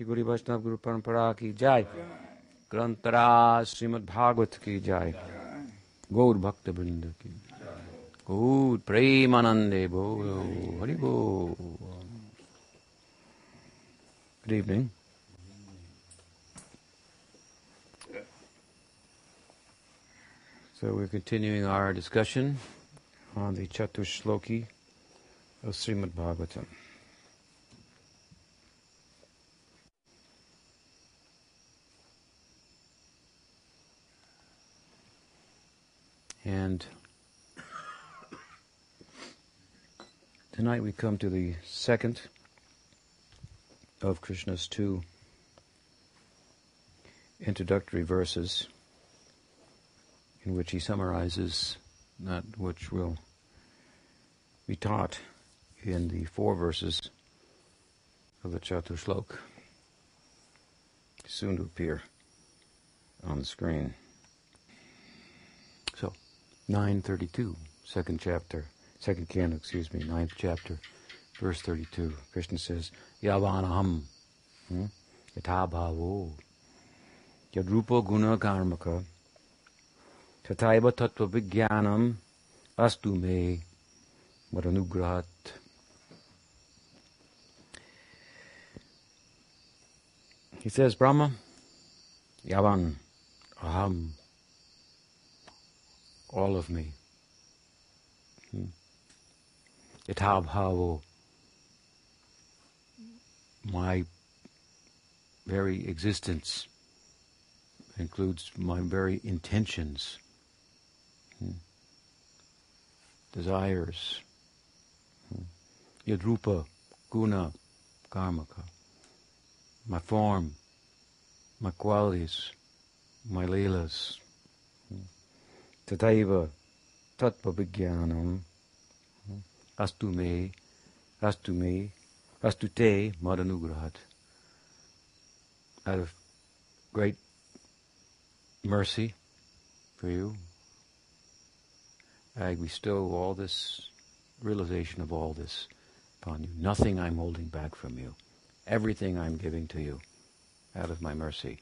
श्री गुरु वैष्णव गुरु परंपरा की जय ग्रंथरा श्रीमद् भागवत की जय गौर भक्त वृंद की गौर प्रेमानंदे भो हरि बो Good evening. So we're continuing our discussion on the Chatushloki of Srimad Bhagavatam. And tonight we come to the second of Krishna's two introductory verses in which he summarizes that which will be taught in the four verses of the Chatushlok, soon to appear on the screen. So, 932, second chapter, second canto, excuse me, ninth chapter, verse 32. Krishna says, Yavanaham, hmm? Yatabhavo, Yadrupa Guna Karmaka, Tataiva Tattva Vijnanam, Astu Me, Varanugrahat. He says, Brahma, Yavan, Aham, all of me. Hmm. Yatabhavo, my very existence includes my very intentions, hmm. desires, hmm. yadrupa, guna, karmaka, my form, my qualities, my leelas, tattva vijnanam, astu me, astu me, Astu te Madanugrahat. Out of great mercy for you, I bestow all this realization of all this upon you. Nothing I'm holding back from you. Everything I'm giving to you out of my mercy.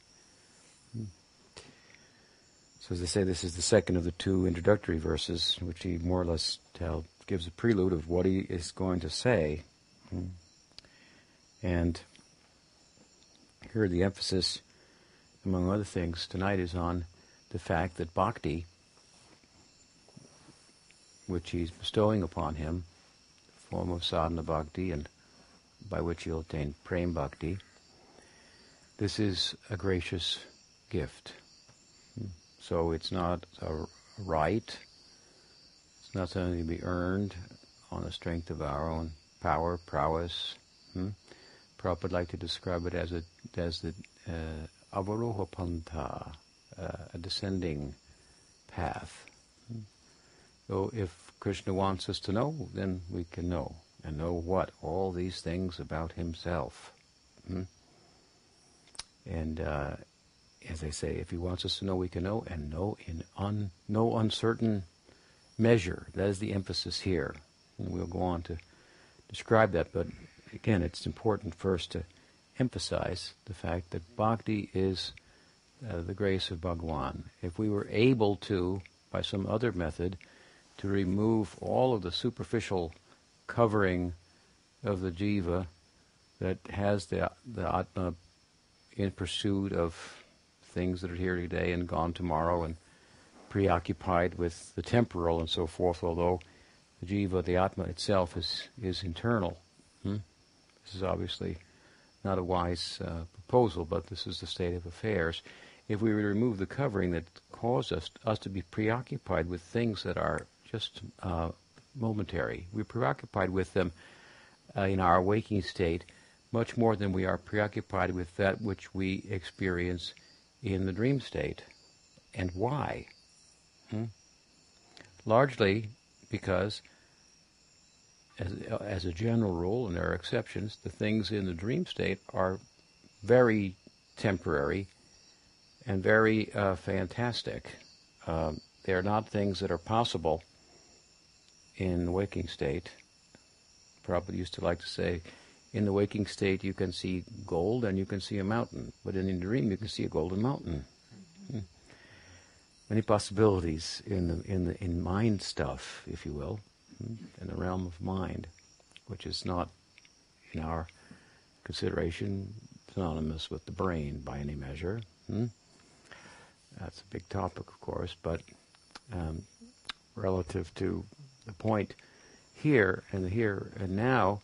So as they say, this is the second of the two introductory verses, which he more or less tell, gives a prelude of what he is going to say. Hmm. And here the emphasis, among other things, tonight is on the fact that bhakti, which he's bestowing upon him, the form of sadhana bhakti, and by which he'll attain prem bhakti, this is a gracious gift. So it's not a right, it's not something to be earned on the strength of our own power, prowess. Hmm? Prabhupada would like to describe it as a as the uh, pantha, uh, a descending path. Hmm? So if Krishna wants us to know, then we can know. And know what? All these things about himself. Hmm? And uh, as I say, if he wants us to know, we can know, and know in un, no uncertain measure. That is the emphasis here. And we'll go on to describe that, but again, it's important first to emphasize the fact that bhakti is uh, the grace of Bhagwan. If we were able to, by some other method, to remove all of the superficial covering of the jiva that has the, the atma in pursuit of things that are here today and gone tomorrow and preoccupied with the temporal and so forth, although the jiva, the atma itself, is, is internal. Hmm? This is obviously not a wise uh, proposal, but this is the state of affairs. If we were to remove the covering that caused us, us to be preoccupied with things that are just uh, momentary, we're preoccupied with them uh, in our waking state much more than we are preoccupied with that which we experience in the dream state. And why? Hmm? Largely because as, as a general rule, and there are exceptions, the things in the dream state are very temporary and very uh, fantastic. Um, they are not things that are possible in the waking state. Prabhupada used to like to say, in the waking state you can see gold and you can see a mountain, but in a dream you can see a golden mountain. Hmm. Many possibilities in the in the in mind stuff, if you will, hmm, in the realm of mind, which is not in our consideration synonymous with the brain by any measure. Hmm? That's a big topic, of course, but um, relative to the point here and the here and now,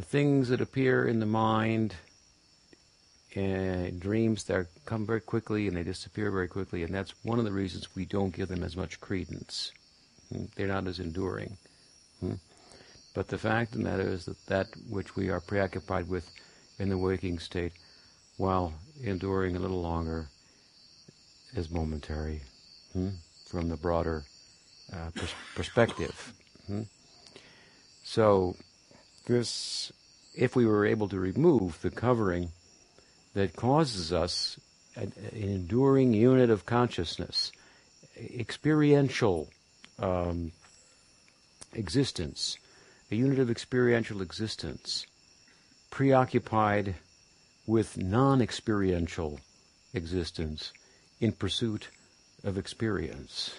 the things that appear in the mind and dreams that come very quickly and they disappear very quickly, and that's one of the reasons we don't give them as much credence. Hmm? They're not as enduring. Hmm? But the fact of the matter is that that which we are preoccupied with in the waking state, while enduring a little longer, is momentary hmm? from the broader uh, pers- perspective. So, this, if we were able to remove the covering that causes us an, enduring unit of consciousness, experiential um, existence, a unit of experiential existence, preoccupied with non experiential existence in pursuit of experience.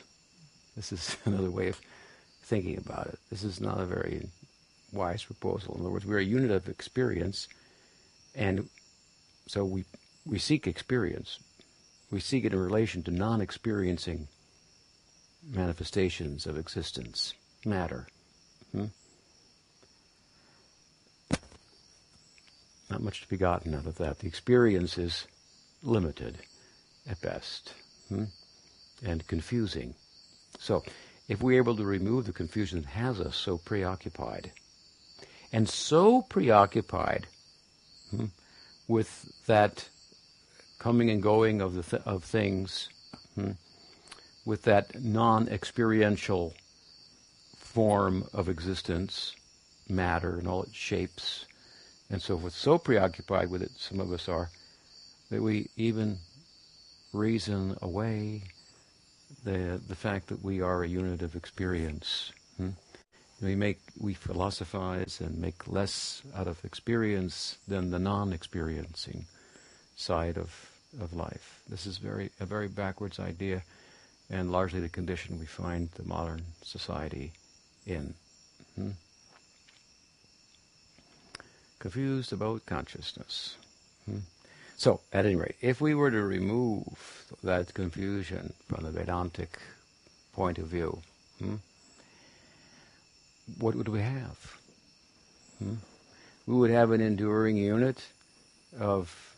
This is another way of thinking about it. This is not a very wise proposal. In other words, we're a unit of experience, and so we, we seek experience. We seek it in relation to non experiencing manifestations of existence, matter. Hmm? Not much to be gotten out of that. The experience is limited at best hmm? and confusing. So, if we're able to remove the confusion that has us so preoccupied, and so preoccupied hmm, with that coming and going of the th- of things, hmm, with that non-experiential form of existence, matter and all its shapes, and so forth, so preoccupied with it, some of us are, that we even reason away the the fact that we are a unit of experience. Hmm? We make we philosophize and make less out of experience than the non-experiencing side of of life. This is very a very backwards idea, and largely the condition we find the modern society in. Hmm? confused about consciousness. Hmm? So, at any rate, if we were to remove that confusion from the Vedantic point of view, hmm, what would we have? Hmm? We would have an enduring unit of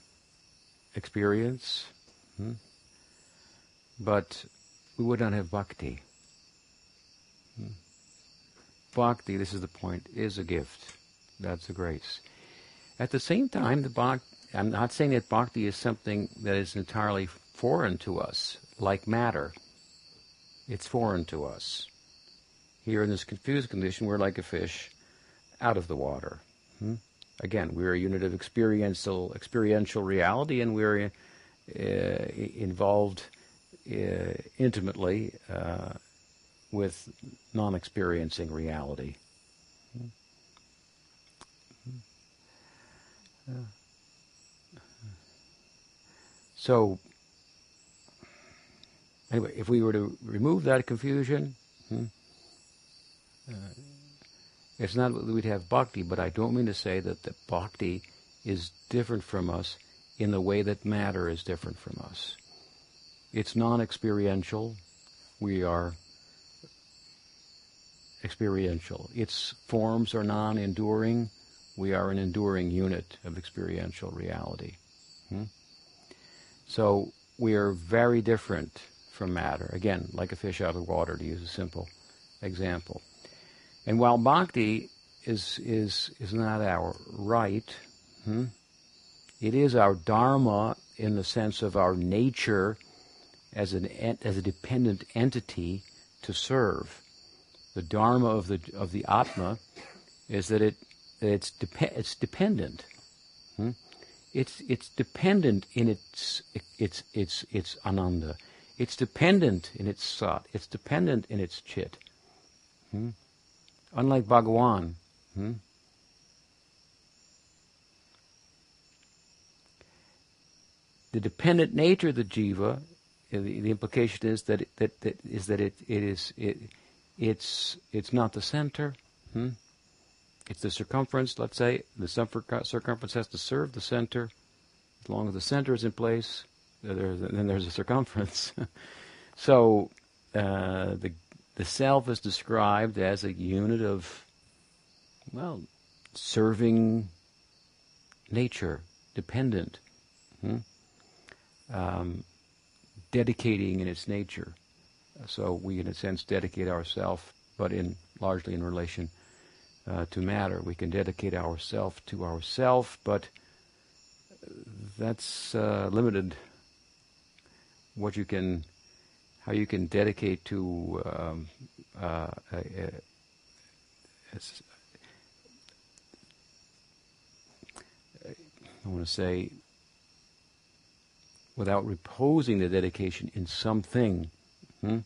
experience, hmm? but we would not have bhakti. Hmm? Bhakti, this is the point, is a gift. That's a grace. At the same time, the bhakti, I'm not saying that bhakti is something that is entirely foreign to us, like matter. It's foreign to us. Here in this confused condition, we're like a fish out of the water. Hmm? Again, we're a unit of experiential experiential reality, and we're uh, involved uh, intimately uh, with non-experiencing reality. So, anyway, if we were to remove that confusion, hmm, uh, it's not that we'd have bhakti, but I don't mean to say that the bhakti is different from us in the way that matter is different from us. It's non-experiential. We are experiential. Its forms are non-enduring we are an enduring unit of experiential reality. Hmm? So we are very different from matter. Again, like a fish out of water, to use a simple example. And while bhakti is is is not our right, hmm, it is our dharma in the sense of our nature as an as a dependent entity to serve. The dharma of the of the atma is that it it's, de- it's dependent. Hmm? It's, it's dependent in its, its, its, its ananda. It's dependent in its sat. It's dependent in its chit. Hmm? unlike Bhagawan. Hmm? The dependent nature of the jiva, uh, the, the implication is that, it, that, that is that it, it is it, it's it's not the center. Hmm? It's the circumference. Let's say the circumference has to serve the center. As long as the center is in place, then there's a circumference. so uh, the the self is described as a unit of well serving nature, dependent, hmm? um, dedicating in its nature. So we, in a sense, dedicate ourselves, but in largely in relation uh, to matter. We can dedicate ourselves to ourself, but that's uh, limited. What you can, how you can dedicate to um, uh, want to say, without reposing the dedication in something. Hmm?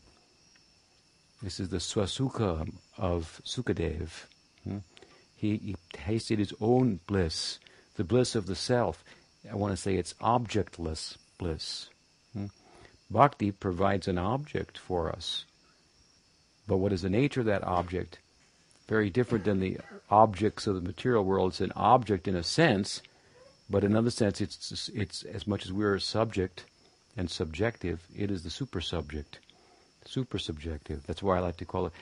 This is the swasukha of Sukadev. Hmm? He, he tasted his own bliss, the bliss of the self. I want to say it's objectless bliss. Bhakti provides an object for us. But what is the nature of that object? Very different than the objects of the material world. It's an object in a sense, but in another sense, it's, it's as much as we're a subject and subjective, it is the super subject, super subjective. That's why I like to call it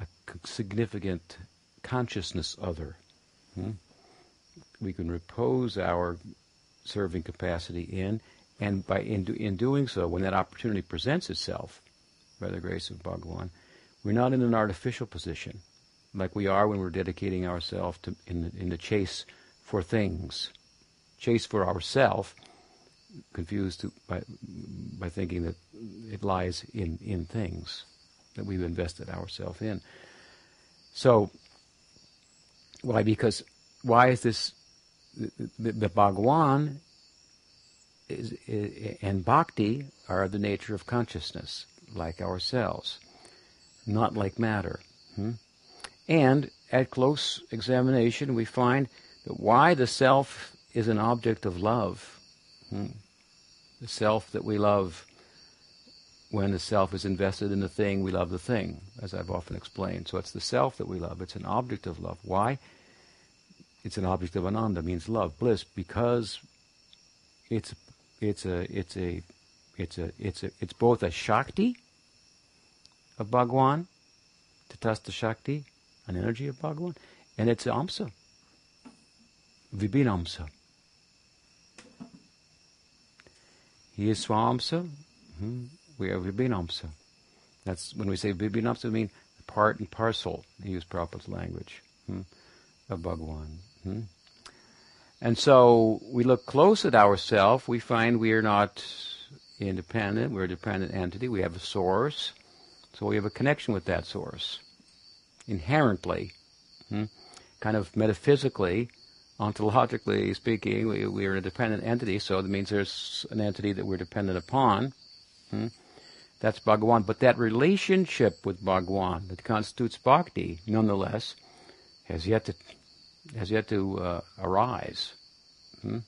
a significant consciousness other. Hmm? We can repose our serving capacity in, and by in, do, in doing so, when that opportunity presents itself, by the grace of Bhagavan, we're not in an artificial position like we are when we're dedicating ourselves to in the, in the chase for things chase for ourself, confused to, by, by thinking that it lies in, in things that we've invested ourselves in. So, why? Because why is this? The, the, the Bhagwan is, is, and Bhakti are the nature of consciousness, like ourselves, not like matter. Hmm? And at close examination, we find that why the self is an object of love. Hmm. The self that we love, when the self is invested in the thing, we love the thing, as I've often explained. So it's the self that we love. It's an object of love. Why? It's an object of ananda, means love, bliss, because it's it's a it's a it's a it's a it's both a shakti of Bhagwan, Tatastha Shakti, an energy of Bhagwan, and it's amsa, vibhinamsa. He is Swamsa. Mm-hmm. We are Vibhinamsa. That's when we say Vibhinamsa, we mean part and parcel, to use Prabhupada's language, hmm, of Bhagwan. Hmm. And so we look close at ourselves, we find we are not independent, we're a dependent entity, we have a source, so we have a connection with that source. Inherently, hmm, kind of metaphysically, ontologically speaking, we, we are a dependent entity, so that means there's an entity that we're dependent upon. Hmm? That's Bhagawan. But that relationship with Bhagawan that constitutes bhakti, nonetheless, has yet to has yet to uh, arise. Hmm?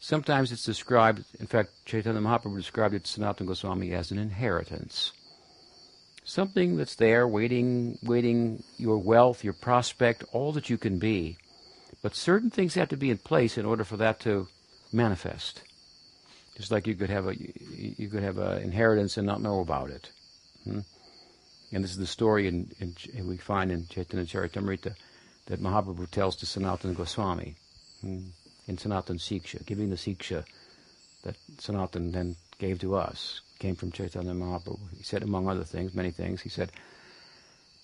Sometimes it's described, in fact, Chaitanya Mahaprabhu described it to Sanatana Goswami as an inheritance something that's there waiting waiting your wealth your prospect all that you can be but certain things have to be in place in order for that to manifest just like you could have a you could have an inheritance and not know about it hmm? And this is the story in, in, we find in Chaitanya Charitamrita that Mahaprabhu tells to Sanatana Goswami hmm? in Sanatan Siksha giving the Siksha that Sanatan then gave to us came from Chaitanya Mahaprabhu. He said, among other things, many things, he said,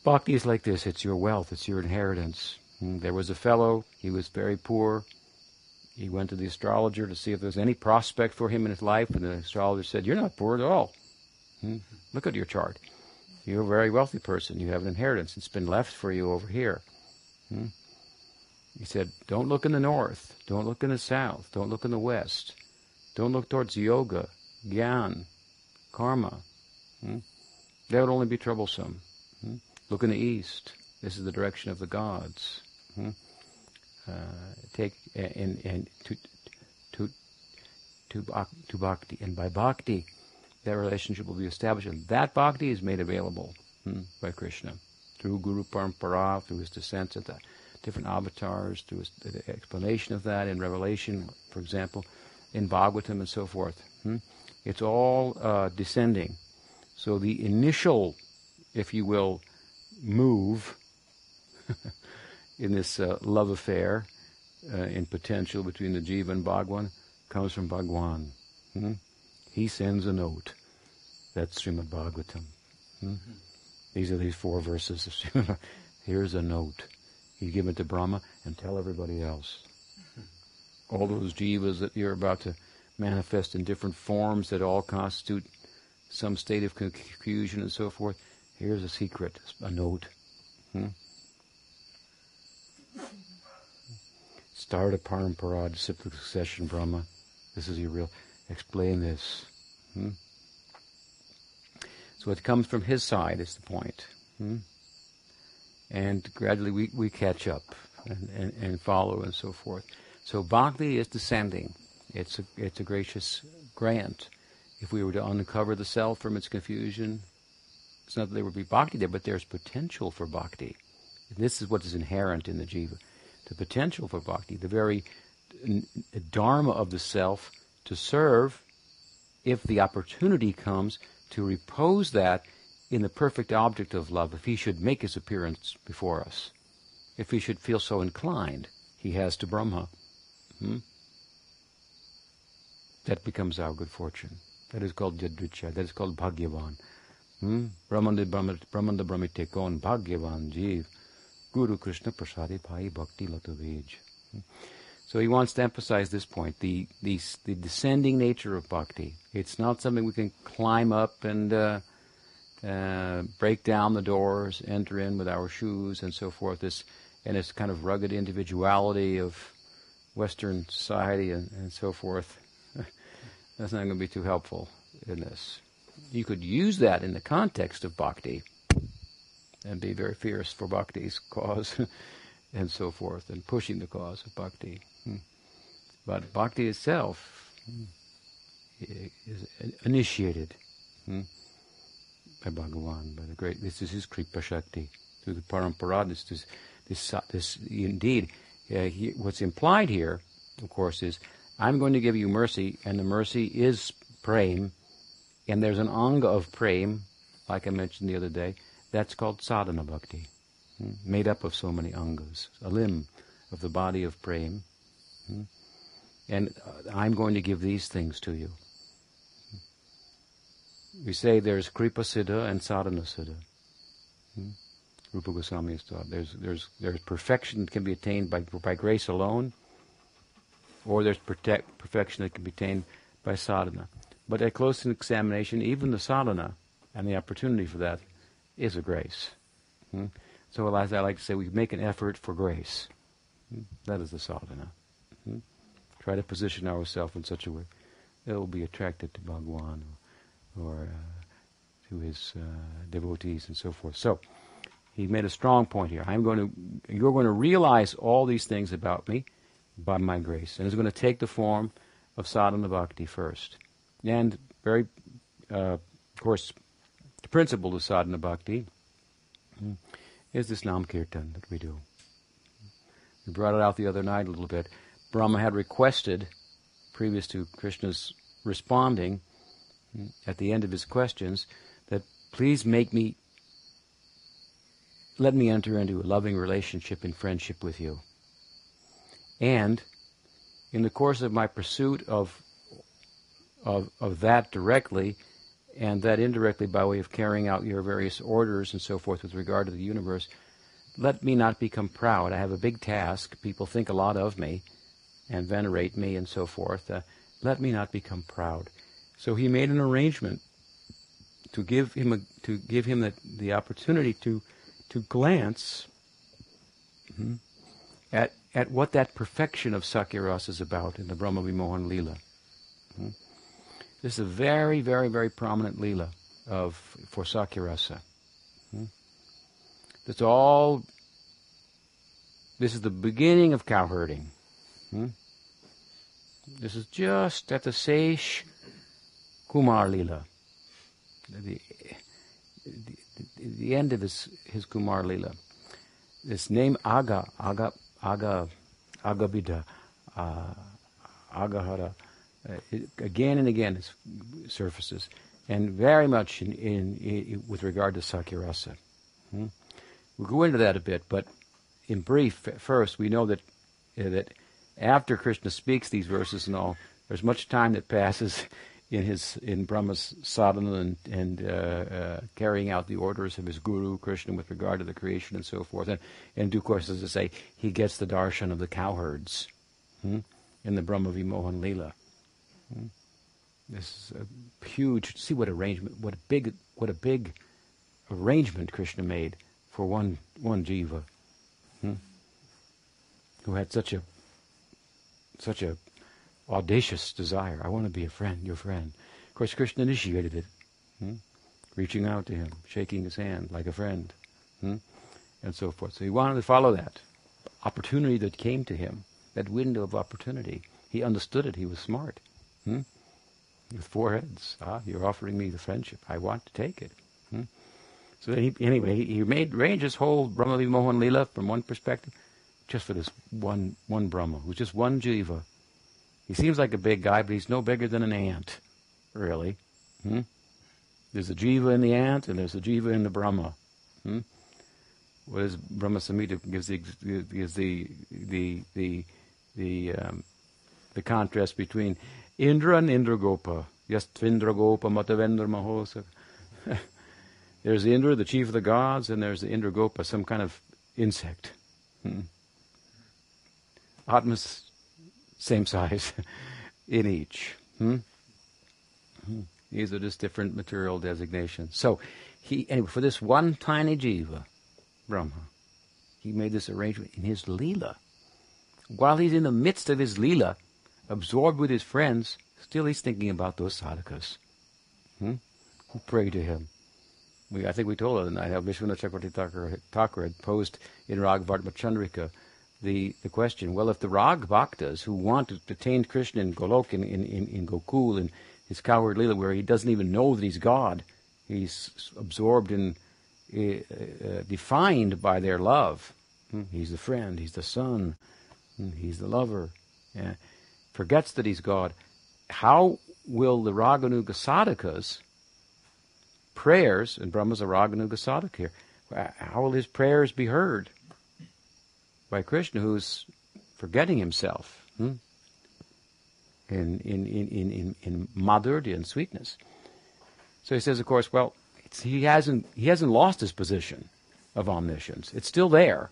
Bhakti is like this. It's your wealth. It's your inheritance. Hmm, there was a fellow. He was very poor. He went to the astrologer to see if there was any prospect for him in his life, and the astrologer said, "You're not poor at all. Hmm? Look at your chart. You're a very wealthy person. You have an inheritance. It's been left for you over here." Hmm? He said, "Don't look in the north. Don't look in the south. Don't look in the west. Don't look towards yoga, gyan, karma. Hmm? That would only be troublesome. Hmm? Look in the east. This is the direction of the gods. Hmm? Uh, take and and to to to, to bhakti. And by bhakti, that relationship will be established. And that bhakti is made available hmm, by Krishna through Guru Parampara, through his descents at the different avatars, through his, the explanation of that in Revelation, for example, in Bhagavatam and so forth. Hmm? It's all uh, descending. So the initial, if you will, move in this uh, love affair uh, in potential between the jiva and Bhagwan comes from Bhagwan. Hmm? He sends a note. That's Srimad Bhagavatam. Hmm? These are these four verses. Here's a note. You give it to Brahma and tell everybody else. All those jivas that you're about to manifest in different forms that all constitute some state of confusion and so forth. Here's a secret, a note. Hmm? Start a parampara, disciplic succession, Brahma. This is your real. Explain this. Hmm? So it comes from his side, is the point. Hmm? And gradually we, we catch up and, and, and follow and so forth. So bhakti is descending. It's a, it's a gracious grant. If we were to uncover the self from its confusion, it's not that there would be bhakti there, but there's potential for bhakti. And this is what is inherent in the jiva. The potential for bhakti, the very dharma of the self to serve if the opportunity comes to repose that in the perfect object of love if he should make his appearance before us. If he should feel so inclined, he has to Brahma. Hmm? That becomes our good fortune. That is called Yadricha. That is called Bhagyavan. Hmm? Brahmanda Brahmanda Brahmitekon Bhagyavan Jeev. Guru Krishna Prasadi Pai Bhakti Latavej. Hmm? So he wants to emphasize this point, the, the, the descending nature of bhakti. It's not something we can climb up and uh, uh, break down the doors, enter in with our shoes and so forth. This, and this kind of rugged individuality of Western society and, and so forth. That's not going to be too helpful in this. You could use that in the context of bhakti and be very fierce for bhakti's cause and so forth, and pushing the cause of bhakti. But bhakti itself hmm, is initiated hmm, by Bhagavan, by the great. This is his kripa shakti through the parampara. This, this, this, this indeed, uh, he, what's implied here, of course, is I'm going to give you mercy, and the mercy is prem, and there's an anga of prem, like I mentioned the other day, that's called sadhana bhakti, hmm, made up of so many angas, a limb of the body of prem. And uh, I'm going to give these things to you. We say there's Kripa Siddha and Sadhana Siddha. Hmm? Rupa Goswami has taught. There's, there's, there's perfection that can be attained by, by grace alone, or there's protect, perfection that can be attained by sadhana. But at close examination, even the sadhana and the opportunity for that is a grace. Hmm? So as I like to say, we make an effort for grace. Hmm? That is the sadhana. Try to position ourselves in such a way that we'll be attracted to Bhagwan or, or uh, to his uh, devotees and so forth. So he made a strong point here. I'm going to, you're going to realize all these things about me by my grace, and it's going to take the form of sadhana bhakti first, and very, uh, of course, the principle of sadhana bhakti hmm, is this nam kirtan that we do. We brought it out the other night a little bit. Brahma had requested, previous to Krishna's responding at the end of his questions, that please make me, let me enter into a loving relationship and friendship with you. And in the course of my pursuit of, of, of that directly, and that indirectly by way of carrying out your various orders and so forth with regard to the universe, let me not become proud. I have a big task. People think a lot of me and venerate me and so forth. Uh, let me not become proud. So he made an arrangement to give him a, to give him the, the opportunity to to glance hmm, at at what that perfection of Sakhyarasa is about in the Brahma Vimohan Leela. Hmm. This is a very, very, very prominent Leela of for Sakhyarasa. Hmm. That's all. This is the beginning of cow herding. This is just at the Seish Kumar Lila. The, the, the, end of his, his Kumar Lila. This name Aga, Aga, Aga, Agabida, uh, Agahara, uh, again and again it surfaces, and very much in, in, in with regard to Sakhyarasa. Hmm? We'll go into that a bit, but in brief, first we know that uh, that after Krishna speaks these verses and all, there's much time that passes in his in Brahma's sadhana and, and uh, uh, carrying out the orders of his guru Krishna with regard to the creation and so forth. And in due course, as I say, he gets the darshan of the cowherds hmm, in the Brahma Vimohan Leela. Hmm. This is a huge. See what arrangement, what a big, what a big arrangement Krishna made for one one jiva, hmm, who had such a such a audacious desire. I want to be a friend, your friend. Of course, Krishna initiated it, hmm? reaching out to him, shaking his hand like a friend, hmm? and so forth. So he wanted to follow that opportunity that came to him, that window of opportunity. He understood it. He was smart. Hmm? With four heads. Ah, you're offering me the friendship. I want to take it. Hmm? So he, anyway, he, made range his whole Brahma Mohan Lila from one perspective, just for this one one Brahma, who's just one jiva, he seems like a big guy, but he's no bigger than an ant, really. Hmm? There's a jiva in the ant, and there's a jiva in the Brahma. Hmm? What is Brahma Samhita gives the gives the the the the um, the contrast between Indra and Indragopa. Yes, Yastvindra Matavendra Mahosa. there's Indra, the chief of the gods, and there's the Indragopa, some kind of insect. Hmm. Atmas same size in each. Hmm? Hmm. These are just different material designations. So, he anyway, for this one tiny jiva, Brahma, he made this arrangement in his lila. While he's in the midst of his lila, absorbed with his friends, still he's thinking about those sadhakas hmm? who pray to him. We, I think we told her the night how Vishwanath Chakravarti Thakur, Thakur had posed in Raghavartma Chandrika the, the question, well, if the Rag Bhaktas who want to attain Krishna in Golok, in, in, in Gokul, in his cowherd Leela, where he doesn't even know that he's God, he's absorbed and uh, uh, defined by their love. Hmm? He's the friend, he's the son, hmm? he's the lover. Yeah. Forgets that he's God. How will the Raganuga sadhakas prayers, and Brahma's a Raganuga sadhaka here, how will his prayers be heard? By Krishna who's forgetting himself hmm? in, in, in, in, in madhurya and sweetness. So he says, of course, well, he hasn't he hasn't lost his position of omniscience. It's still there.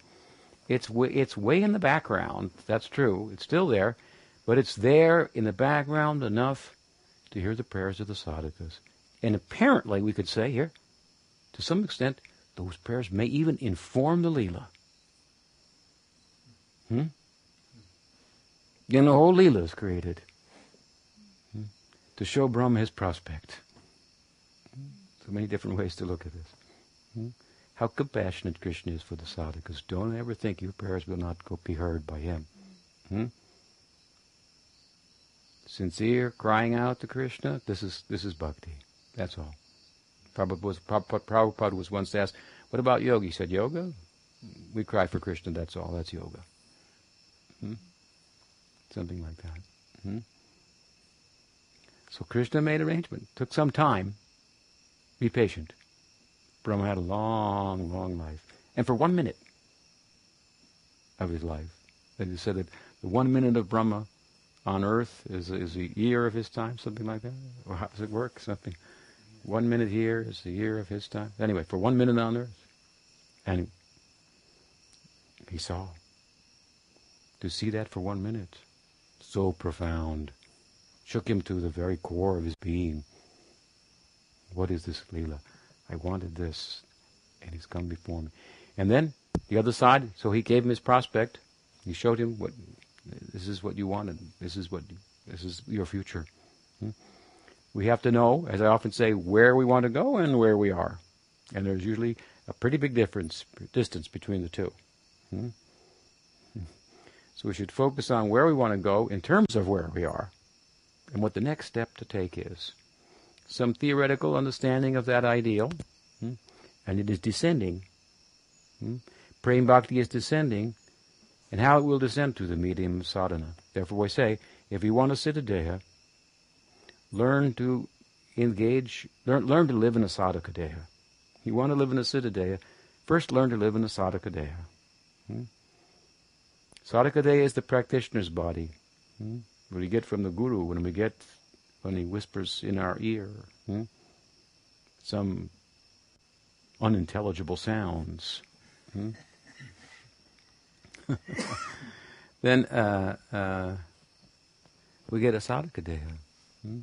It's w- it's way in the background. That's true. It's still there, but it's there in the background enough to hear the prayers of the sadhakas. And apparently, we could say here, to some extent, those prayers may even inform the lila. Hmm? You know, whole Leela is created hmm? to show Brahma his prospect. So many different ways to look at this. Hmm? How compassionate Krishna is for the sadhakas. Don't ever think your prayers will not go be heard by him. Hmm? Sincere crying out to Krishna. This is this is bhakti. That's all. Prabhupada was, Prabhupada was once asked, "What about yoga?" He said, "Yoga. We cry for Krishna. That's all. That's yoga." Hmm? Something like that. Hmm? So Krishna made arrangement. Took some time. Be patient. Brahma had a long, long life. And for one minute of his life, that he said that the one minute of Brahma on earth is, is a year of his time, something like that? Or how does it work? Something. One minute here is a year of his time. Anyway, for one minute on earth. And he saw to see that for one minute. So profound. Shook him to the very core of his being. What is this Leela? I wanted this, and he's come before me. And then the other side, so he gave him his prospect. He showed him what this is what you wanted. This is what this is your future. Hmm? We have to know, as I often say, where we want to go and where we are. And there's usually a pretty big difference, distance between the two. Hmm? So we should focus on where we want to go in terms of where we are and what the next step to take is. Some theoretical understanding of that ideal, hmm, and it is descending. Hmm. Bhakti is descending, and how it will descend to the medium of sadhana. Therefore, we say, if you want to sit a deha, learn to engage, learn, learn to live in a sadhaka deha. You want to live in a siddha deha, first learn to live in a sadhaka deha. Hmm? Sadhaka deha is the practitioner's body. Hmm? What we get from the guru, when we get, when he whispers in our ear, hmm? some unintelligible sounds. Hmm? then uh, uh, we get a sadhaka deha. Hmm?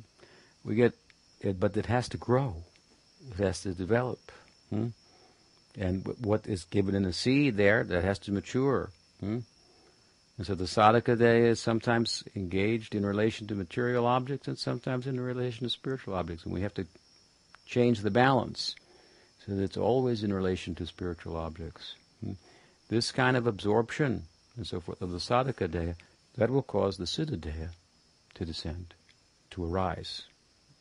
We get it, but it has to grow. It has to develop. Hmm? And what is given in a seed there, that has to mature. And so the sadhaka deha is sometimes engaged in relation to material objects and sometimes in relation to spiritual objects. And we have to change the balance so that it's always in relation to spiritual objects. Hmm? This kind of absorption and so forth of the sadhaka deha, that will cause the siddha to descend, to arise,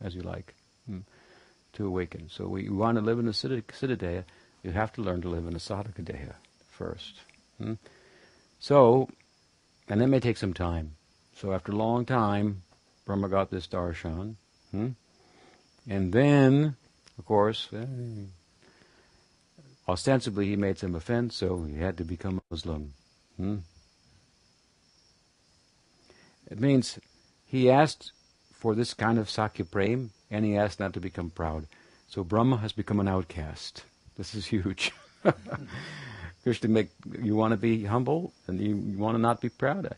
as you like, hmm, to awaken. So we, want to live in a siddha, you have to learn to live in a sadhaka deha first. Hmm? So, and that may take some time. So after a long time, Brahma got this darshan. Hmm? And then, of course, eh, ostensibly he made some offense, so he had to become Muslim. Hmm? It means he asked for this kind of Sakhya Prem, and he asked not to become proud. So Brahma has become an outcast. This is huge. Krishna make you want to be humble and you, you want to not be proud.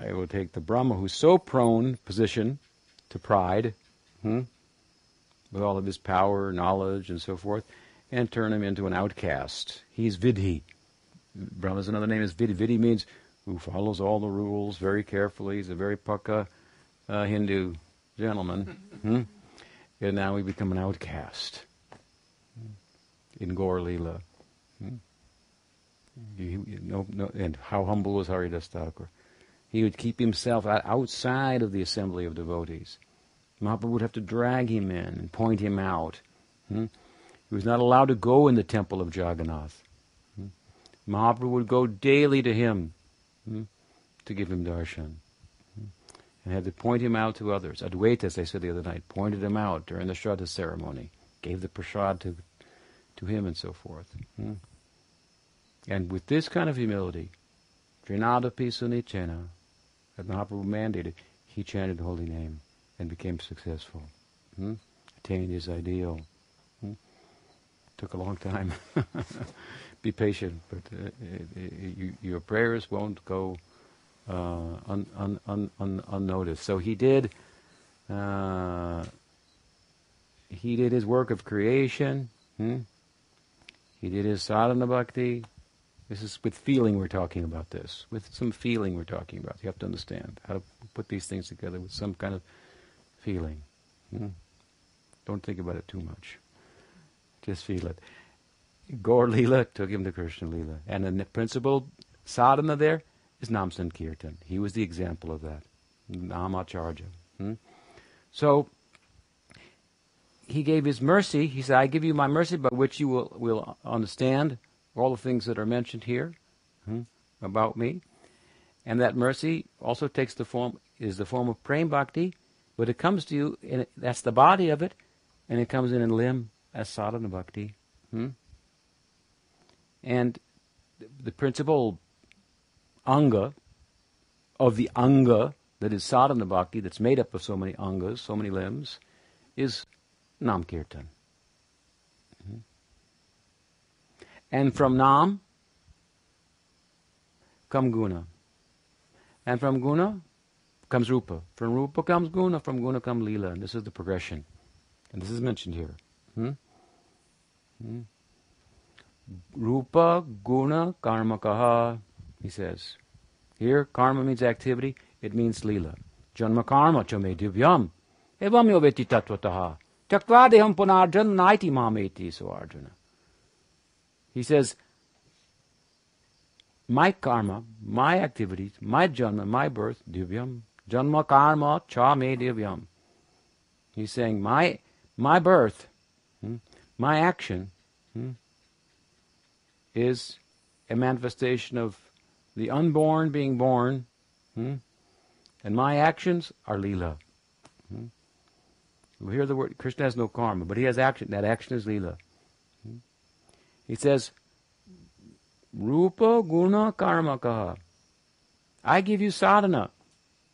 I will take the Brahma who's so prone position to pride, hmm, with all of his power, knowledge, and so forth, and turn him into an outcast. He's Vidhi. Brahma's another name is Vidhi. Vidhi means who follows all the rules very carefully. He's a very pukka uh, Hindu gentleman. hmm? And now we become an outcast in Gaur Leela. Know, no, and how humble was Haridas Thakur? He would keep himself outside of the assembly of devotees. Mahaprabhu would have to drag him in and point him out. Hmm? He was not allowed to go in the temple of Jagannath. Hmm? Mahaprabhu would go daily to him hmm, to give him darshan. Hmm, and had to point him out to others. Advaita, as I said the other night, pointed him out during the Shraddha ceremony, gave the prasad to, to him and so forth. Hmm. And with this kind of humility, Trinad Api Sunichena, as Mahaprabhu mandated, he chanted the holy name and became successful. Hmm? Attained his ideal. Hmm? Took a long time. be patient, but uh, it, it, you, your prayers won't go uh, un, un, un, unnoticed. So he did. Uh, he did his work of creation. Hmm? He did his sadhana bhakti. This is with feeling we're talking about this. With some feeling we're talking about. You have to understand how to put these things together with some kind of feeling. Hmm? Don't think about it too much. Just feel it. Gaur Leela took him to Krishna Leela. And the principal sadhana there is Nam Sankirtan. He was the example of that. Namacharya. Hmm? So he gave his mercy. He said, I give you my mercy by which you will, will understand all the things that are mentioned here hmm, about me. And that mercy also takes the form, is the form of prem bhakti, but it comes to you, and that's the body of it, and it comes in a limb as sadhana bhakti. Hmm? And the principal anga of the anga that is sadhana bhakti, that's made up of so many angas, so many limbs, is Nam Kirtan. Mm-hmm. And from Nam come Guna. And from Guna comes Rupa. From Rupa comes Guna. From Guna comes Leela. And this is the progression. And this is mentioned here. Hmm? Hmm? Rupa Guna Karma Kaha, he says. Here, karma means activity, it means lila. Janma karma cha me divyam. Evam yoveti tatvataha. Tyaktva deham punarjan naiti mameti, so Arjuna. He says, my karma, my activities, my janma, my birth, divyam. Janma karma cha me divyam. He's saying my my birth, hmm, my action, hmm, is a manifestation of the unborn being born, hmm, and my actions are lila. We hear the word Krishna has no karma, but he has action. That action is lila. He says, Rupa guna karma kaha. I give you sadhana.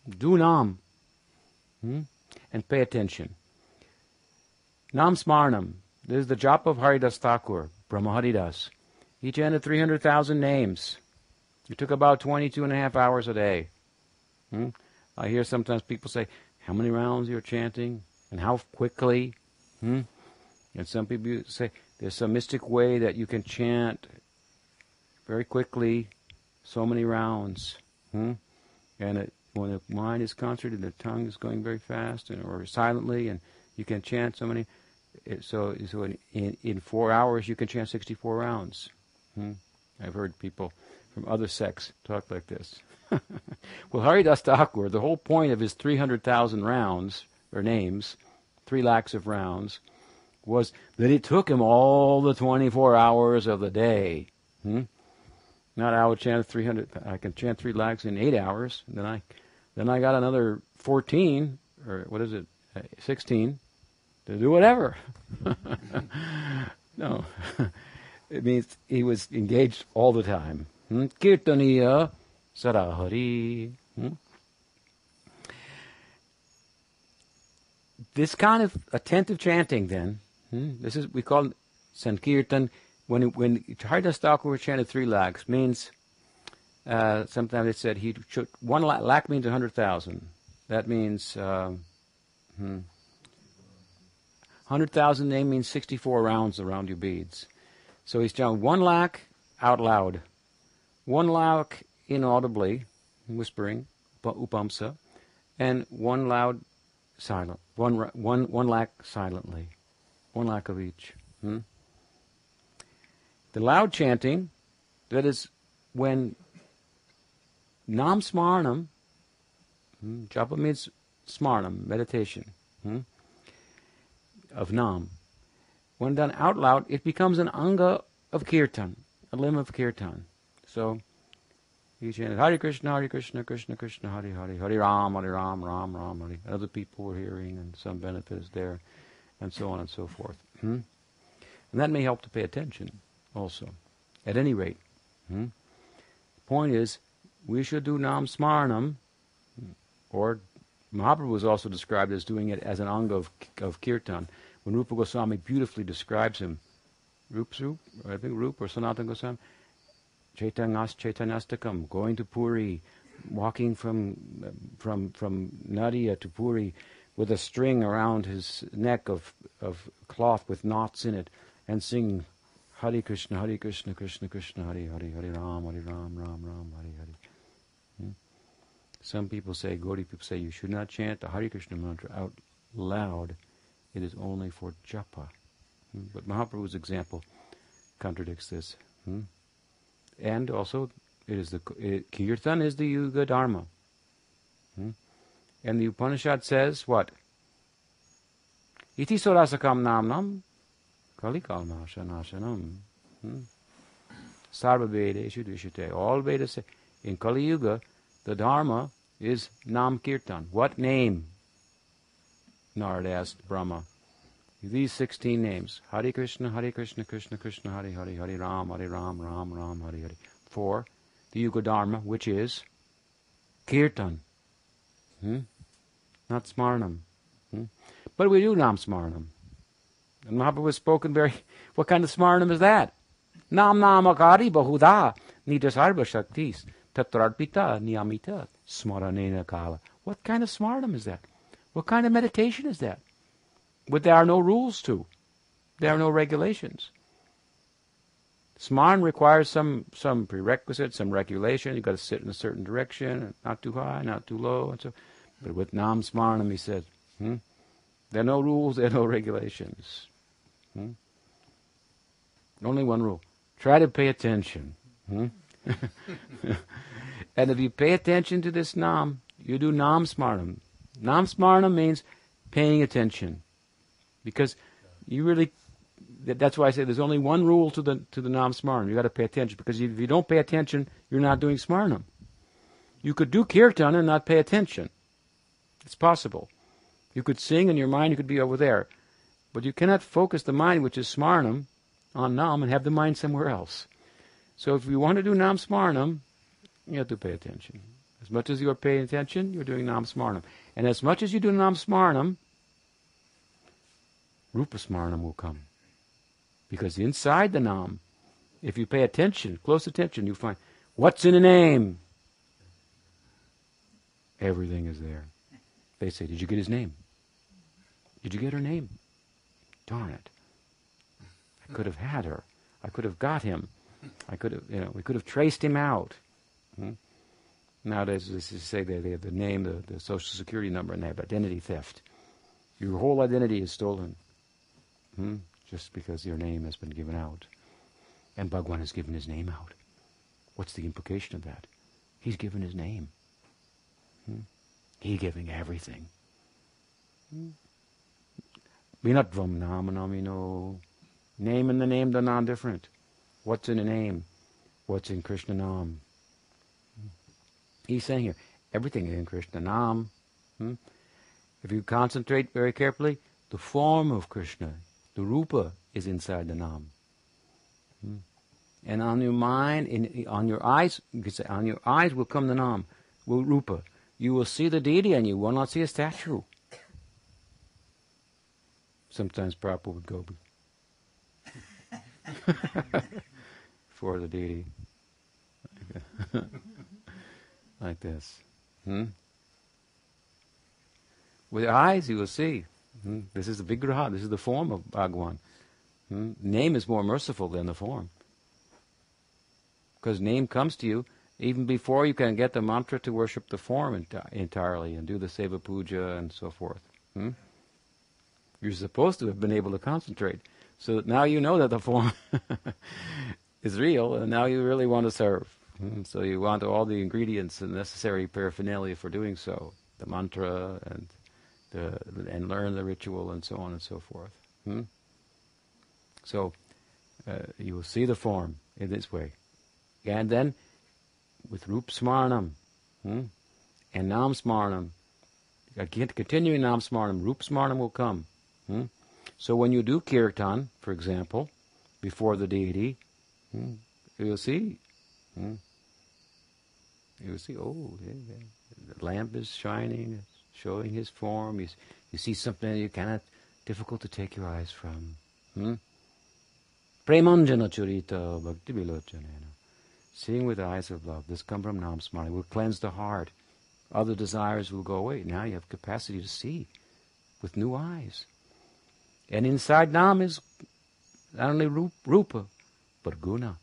Do nam. Hmm? And pay attention. Nam smarnam. This is the japa of Haridas Thakur, Brahmaharidas. He chanted 300,000 names. It took about 22 and a half hours a day. Hmm? I hear sometimes people say, how many rounds you're chanting and how quickly. Hmm? And some people say there's some mystic way that you can chant very quickly, so many rounds. Hmm? And it, when the mind is concentrated, the tongue is going very fast and, or silently, and you can chant so many. So, so in, in, in four hours, you can chant 64 rounds. Hmm? I've heard people from other sects talk like this. well, Haridas Thakur, the whole point of his 300,000 rounds, or names, three lakhs of rounds, was that it took him all the 24 hours of the day. Hmm? Not I would chant 300. I can chant three lakhs in eight hours. And then I, then I got another 14 or what is it, uh, 16, to do whatever. no, it means he was engaged all the time. Hmm? Kirtaniya Sarahari. Hmm? This kind of attentive chanting, then, hmm? this is we call it Sankirtan when when Haridas Thakur chanted three lakhs means uh, sometimes it said he took one lakh, lakh means a hundred thousand. That means um, hmm, hundred thousand name means sixty four rounds around your beads. So he's chanting one lakh out loud, one lakh inaudibly, whispering upamsa, and one loud silent, one one one lakh silently, one lakh of each. Hmm? The loud chanting, that is when nam smarnam, hmm, japa means smarnam, meditation, hmm, of nam. When done out loud, it becomes an anga of kirtan, a limb of kirtan. So, he chanted Hare Krishna, Hare Krishna, Krishna Krishna, Hare Hare, Hare Ram, Hare Ram, Ram Ram, Hare. Other people were hearing, and some benefit is there, and so on and so forth. Hmm? And that may help to pay attention also. At any rate, hmm? point is, we should do nam smarnam, or Mahaprabhu was also described as doing it as an anga of, of kirtan. When Rupa Goswami beautifully describes him, Rup Rup, I think Rup or Sanatana Goswami, Chaitangas Chaitanyastakam, going to Puri, walking from from from Nadia to Puri with a string around his neck of of cloth with knots in it, and sing Hare Krishna, Hare Krishna, Krishna Krishna, Hare Hare, Hare Ram, Hare Ram, Ram Ram, Hare Hare. Hmm? Some people say, Gaudiya people say, you should not chant the Hare Krishna mantra out loud. It is only for japa. Hmm? But Mahaprabhu's example contradicts this. Hmm? And also, it is the it, kirtan is the yuga dharma. And the Upanishad says what? Iti shodashakam namnam Kalikalnashanashanam. Hmm? Sarva Vedeshu Drishyate. All Vedas say, in Kali Yuga, the Dharma is Nam Kirtan. What name? Narad asked Brahma. These 16 names. Hare Krishna, Hare Krishna, Krishna Krishna, Hare Hare, Hare Ram, Hare Ram, Ram Ram, Hare Hare. Four, the Yuga Dharma, which is Kirtan. Hmm? Not Smarnam. Hmm? But we do Nam Smarnam. And Mahaprabhu has spoken very, what kind of smarnam is that? Nam namakari bahuda nidasarva shaktis tatrarpita niyamita smaranena kala. What kind of smarnam is that? What kind of meditation is that? But there are no rules to. There are no regulations. Smarn requires some some prerequisite, some regulation. You've got to sit in a certain direction, not too high, not too low, and so. But with Nam Smarnam, he said, hmm, there are no rules, there are no regulations. Hmm? Only one rule. Try to pay attention. Hmm? and if you pay attention to this nam, you do nam smarnam. Nam smarnam means paying attention. Because you really, that's why I say there's only one rule to the, to the nam smarnam. You've got to pay attention. Because if you don't pay attention, you're not doing smarnam. You could do kirtan and not pay attention. It's possible. You could sing and your mind you could be over there. But you cannot focus the mind, which is smarnam, on nam and have the mind somewhere else. So if you want to do nam smarnam, you have to pay attention. As much as you are paying attention, you're doing nam smarnam. And as much as you do nam smarnam, rupa smarnam will come. Because inside the nam, if you pay attention, close attention, you find what's in a name? Everything is there. They say, Did you get his name? Did you get her name? Darn it. I could have had her. I could have got him. I could have, you know, we could have traced him out. Hmm? Nowadays, they say they, they have the name, the, the social security number, and they have identity theft. Your whole identity is stolen. Hmm? Just because your name has been given out. And Bhagwan has given his name out. What's the implication of that? He's given his name. Hmm? He giving everything. Hmm? Vinatvam namanamino. Name and the name, they're non-different. What's in a name? What's in Krishna Nam? He's saying here, everything is in Krishna Nam. Hmm? If you concentrate very carefully, the form of Krishna, the Rupa, is inside the Nam. Hmm? And on your mind, in, on your eyes, you could say, on your eyes will come the Nam, will Rupa. You will see the deity and you will not see a statue. Sometimes Prabhupada would go for the deity. like this. Hmm? With your eyes, you will see. Hmm? This is the Vigraha, this is the form of Bhagwan. Hmm? Name is more merciful than the form. Because name comes to you even before you can get the mantra to worship the form enti- entirely and do the Seva Puja and so forth. Hmm? You're supposed to have been able to concentrate. So now you know that the form is real, and now you really want to serve. Hmm, so you want all the ingredients and necessary paraphernalia for doing so, the mantra and the and learn the ritual and so on and so forth. Hmm? So uh, you will see the form in this way, and then with rup smarnam hmm? and nam smarnam, continuing nam smarnam, rup smarnam will come. Hmm? So when you do kirtan, for example, before the deity, hmm, you'll see. Hmm, you'll see, oh, the lamp is shining, showing his form. You, you see something that you cannot, difficult to take your eyes from. Hmm? Premanjana churita bhakti vilochanena. Seeing with the eyes of love, this comes from Nam Smriti, will cleanse the heart. Other desires will go away. Now you have capacity to see with new eyes. And inside Nam is not only Rupa, but Guna.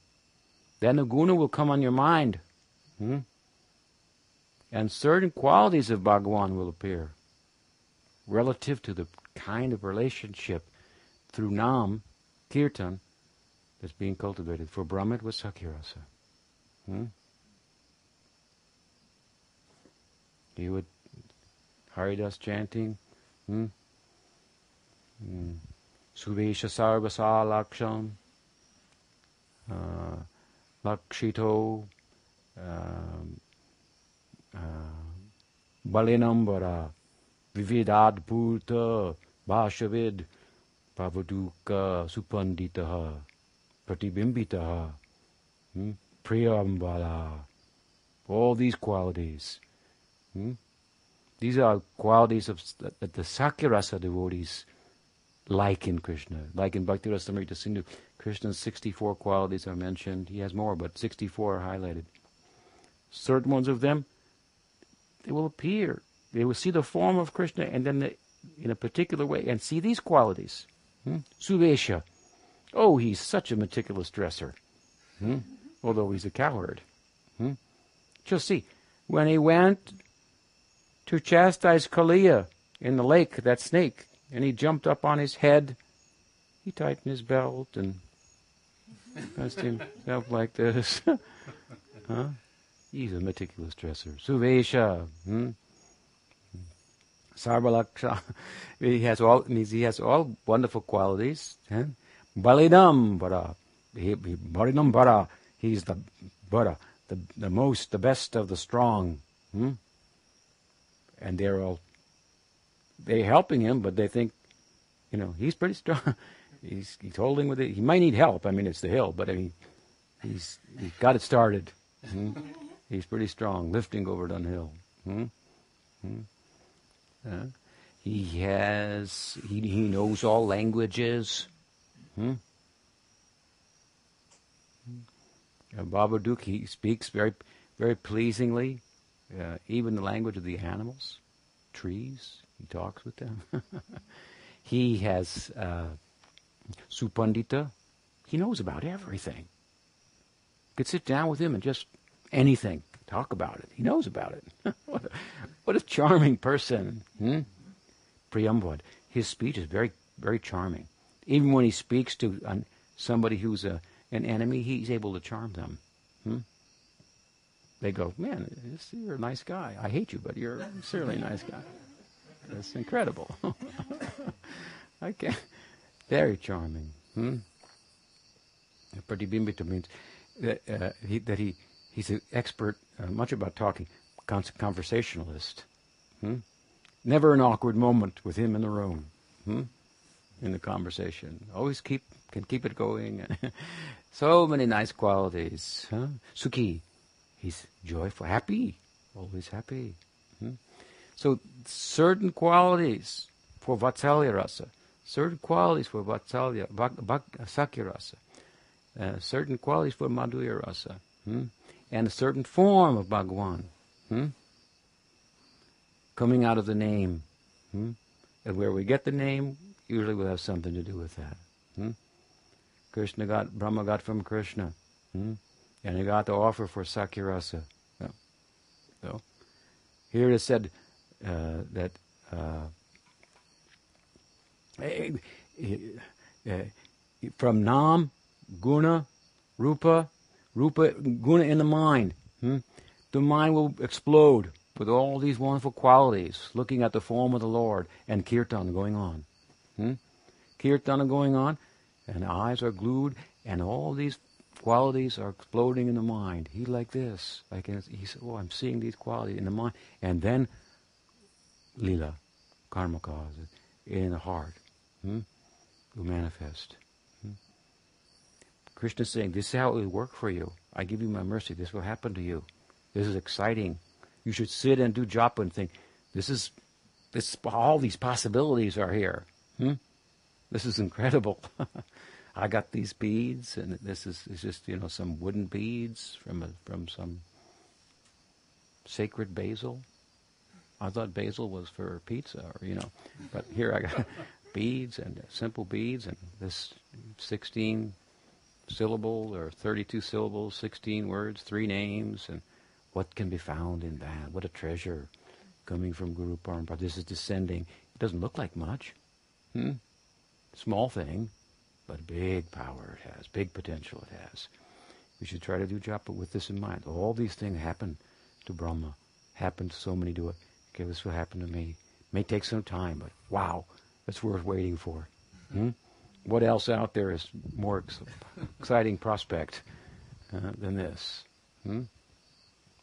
Then the Guna will come on your mind. Hmm? And certain qualities of Bhagawan will appear relative to the kind of relationship through Nam, Kirtan, that's being cultivated. For Brahma was Sakhyarasa. Hmm? He would Haridas chanting. Hmm? Hmm. Suvesha Sarvasa Laksham uh, Lakshito um, uh, Balinambara Vividadbhuta Bhashavid Pavaduka Supanditaha Pratibimbitaha hmm? Priyambala all these qualities hmm? these are qualities of that the Sakhyarasa devotees like in Krishna, like in Bhakti Rasamrita Sindhu. Krishna's 64 qualities are mentioned. He has more, but 64 are highlighted. Certain ones of them, they will appear. They will see the form of Krishna and then the, in a particular way and see these qualities. Hmm? Suvesha. Oh, he's such a meticulous dresser. Hmm? Although he's a coward. Hmm? Just see, when he went to chastise Kaliya in the lake, that snake, and he jumped up on his head. He tightened his belt and dressed himself like this. Huh? He's a meticulous dresser. Suvesha. Hmm? Sarvalaksha. He has all means he has all wonderful qualities. Huh? Balidam Bara. Balidam Bara. He's the Bara, the the most, the best of the strong. Hmm? And they're all they're helping him, but they think, you know, he's pretty strong. he's he's holding with it. He might need help. I mean, it's the hill, but I mean, he's he's got it started. Hmm? He's pretty strong, lifting Govardhan Hill. Hmm? Hmm? Uh, he has he he knows all languages. Hmm? Uh, Vavaduk, he speaks very very pleasingly, uh, even the language of the animals, trees. He talks with them. he has uh, Supandita. He knows about everything. You could sit down with him and just anything, talk about it. He knows about it. what, a, what, a, charming person. Hmm? Priyambod. His speech is very, very charming. Even when he speaks to somebody who's a, an enemy, he's able to charm them. Hmm? They go, man, you're a nice guy. I hate you, but you're certainly a nice guy. That's incredible. okay. Very charming. Hmm? Pratibimbita means that, uh, he, that he, he's an expert, uh, much about talking, conversationalist. Hmm? Never an awkward moment with him in the room. Hmm? In the conversation. Always keep, can keep it going. so many nice qualities. Huh? Sukhi. He's joyful, happy. Always happy. Hmm? So certain qualities for Vatsalya rasa, certain qualities for Vatsalya, bhak, bhak, Sakhya rasa, uh, certain qualities for Madhurya rasa, hmm? and a certain form of Bhagwan, hmm? coming out of the name. Hmm? And where we get the name usually will have something to do with that. Hmm? Krishna got, Brahma got from Krishna. Hmm? And he got the offer for Sakhyarasa. So, so here it is said, uh, that uh, eh, eh, eh, from Nam, Guna, Rupa, Rupa, Guna in the mind. Hmm? The mind will explode with all these wonderful qualities, looking at the form of the Lord and kirtan going on. Hmm? Kirtan going on, and eyes are glued, and all these qualities are exploding in the mind. He like this, like he said, "Oh, I'm seeing these qualities in the mind," and then lila, karma cause, in the heart, hmm? will manifest. Hmm? Krishna saying, this is how it will work for you. I give you my mercy. This will happen to you. This is exciting. You should sit and do japa and think, this is, this, all these possibilities are here. Hmm? This is incredible. I got these beads, and this is, just you know some wooden beads from a, from some sacred basil. I thought basil was for pizza, or you know, but here I got beads and simple beads and this 16 syllable or 32 syllables, 16 words, three names, and what can be found in that? What a treasure coming from Guru Parampara. This is descending. It doesn't look like much. Hmm? Small thing, but big power it has, big potential it has. We should try to do japa with this in mind. All these things happen to Brahma, happen to so many do it okay, this will happen to me. May take some time, but wow, it's worth waiting for. Hmm? What else out there is more ex- exciting prospect uh, than this? Hmm?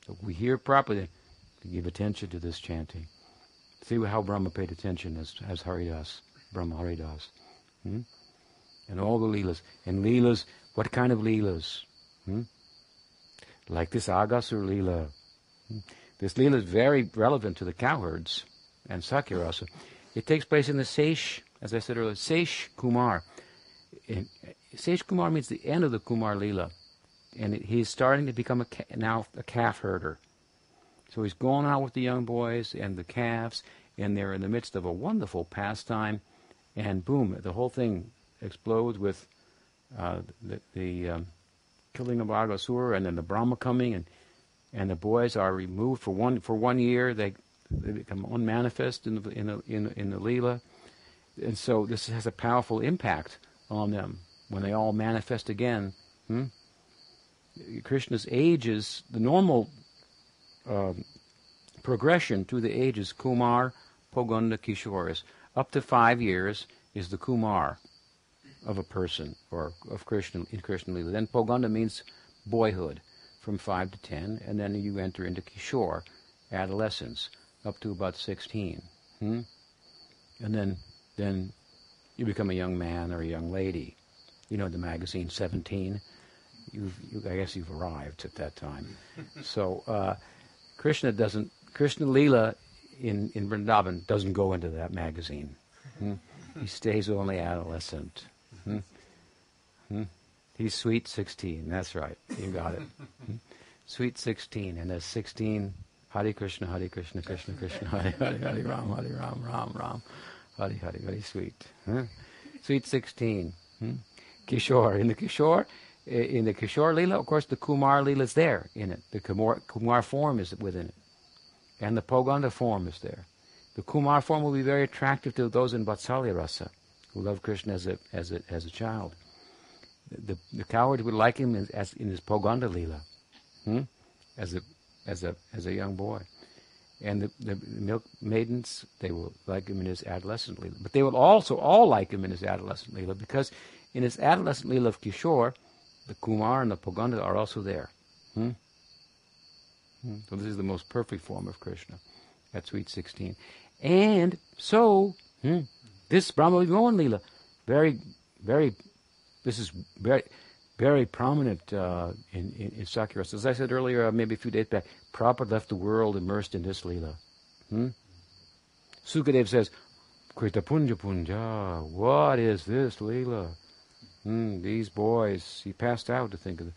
So we hear properly to give attention to this chanting. See how Brahma paid attention as, as Haridas, Brahma Haridas. Hmm? And all the Leelas. And Leelas, what kind of Leelas? Hmm? Like this Aghasur Leela. Hmm? This Leela is very relevant to the cowherds and Sakhyarasa. It takes place in the Seish, as I said earlier, Seish Kumar. And Sesh Kumar means the end of the Kumar Leela. And he's starting to become a ca- now a calf herder. So he's going out with the young boys and the calves, and they're in the midst of a wonderful pastime. And boom, the whole thing explodes with uh, the, the um, killing of Aghasura and then the Brahma coming and and the boys are removed for one for one year. They they become unmanifest in the in the in, the, in the Leela, and so this has a powerful impact on them when they all manifest again. Hmm? Krishna's ages, the normal um, progression through the ages, Kumar, Poganda, Kishoras, up to five years is the Kumar of a person or of Krishna in Krishna Lila. Then Poganda means boyhood from five to ten, and then you enter into Kishore, adolescence, up to about sixteen. Hmm? And then then you become a young man or a young lady. You know the magazine Seventeen. You've, you, I guess you've arrived at that time. so uh, Krishna doesn't. Krishna Lila in in Vrindavan doesn't go into that magazine. Hmm? He stays only adolescent. Hmm? Hmm? He's sweet 16. That's right. You got it. Hmm? Sweet 16. And there's 16 Hare Krishna, Hare Krishna, Krishna Krishna, Hare Hare, Hare Ram, Hare Ram, Ram Ram, Hare Hare, very sweet. Huh? Sweet 16. Hmm? Kishore. In the Kishore, in the Kishore Lila, of course, the Kumar Lila is there in it. The Kumar, Kumar form is within it. And the Poganda form is there. The Kumar form will be very attractive to those in Vatsalya Rasa who love Krishna as a, as a, as a child. The, the, the coward would like him as, as in his Poganda Lila, hmm? as, a, as, a, as a young boy. And the, the milk maidens, they will like him in his adolescent Lila. But they will also all like him in his adolescent Lila because in his adolescent Lila of Kishore, the Kumar and the Poganda are also there. Hmm? Hmm? So this is the most perfect form of Krishna at sweet 16. And so, hmm, this Brahma Vimohan Leela, very, very, this is very, very prominent uh, in, in, in Sakhyarasa. As I said earlier, uh, maybe a few days back, Prabhupada left the world immersed in this Leela. Hmm? Sukadev says, Krita Punya Punja, what is this Leela? Hmm, these boys, he passed out to think of,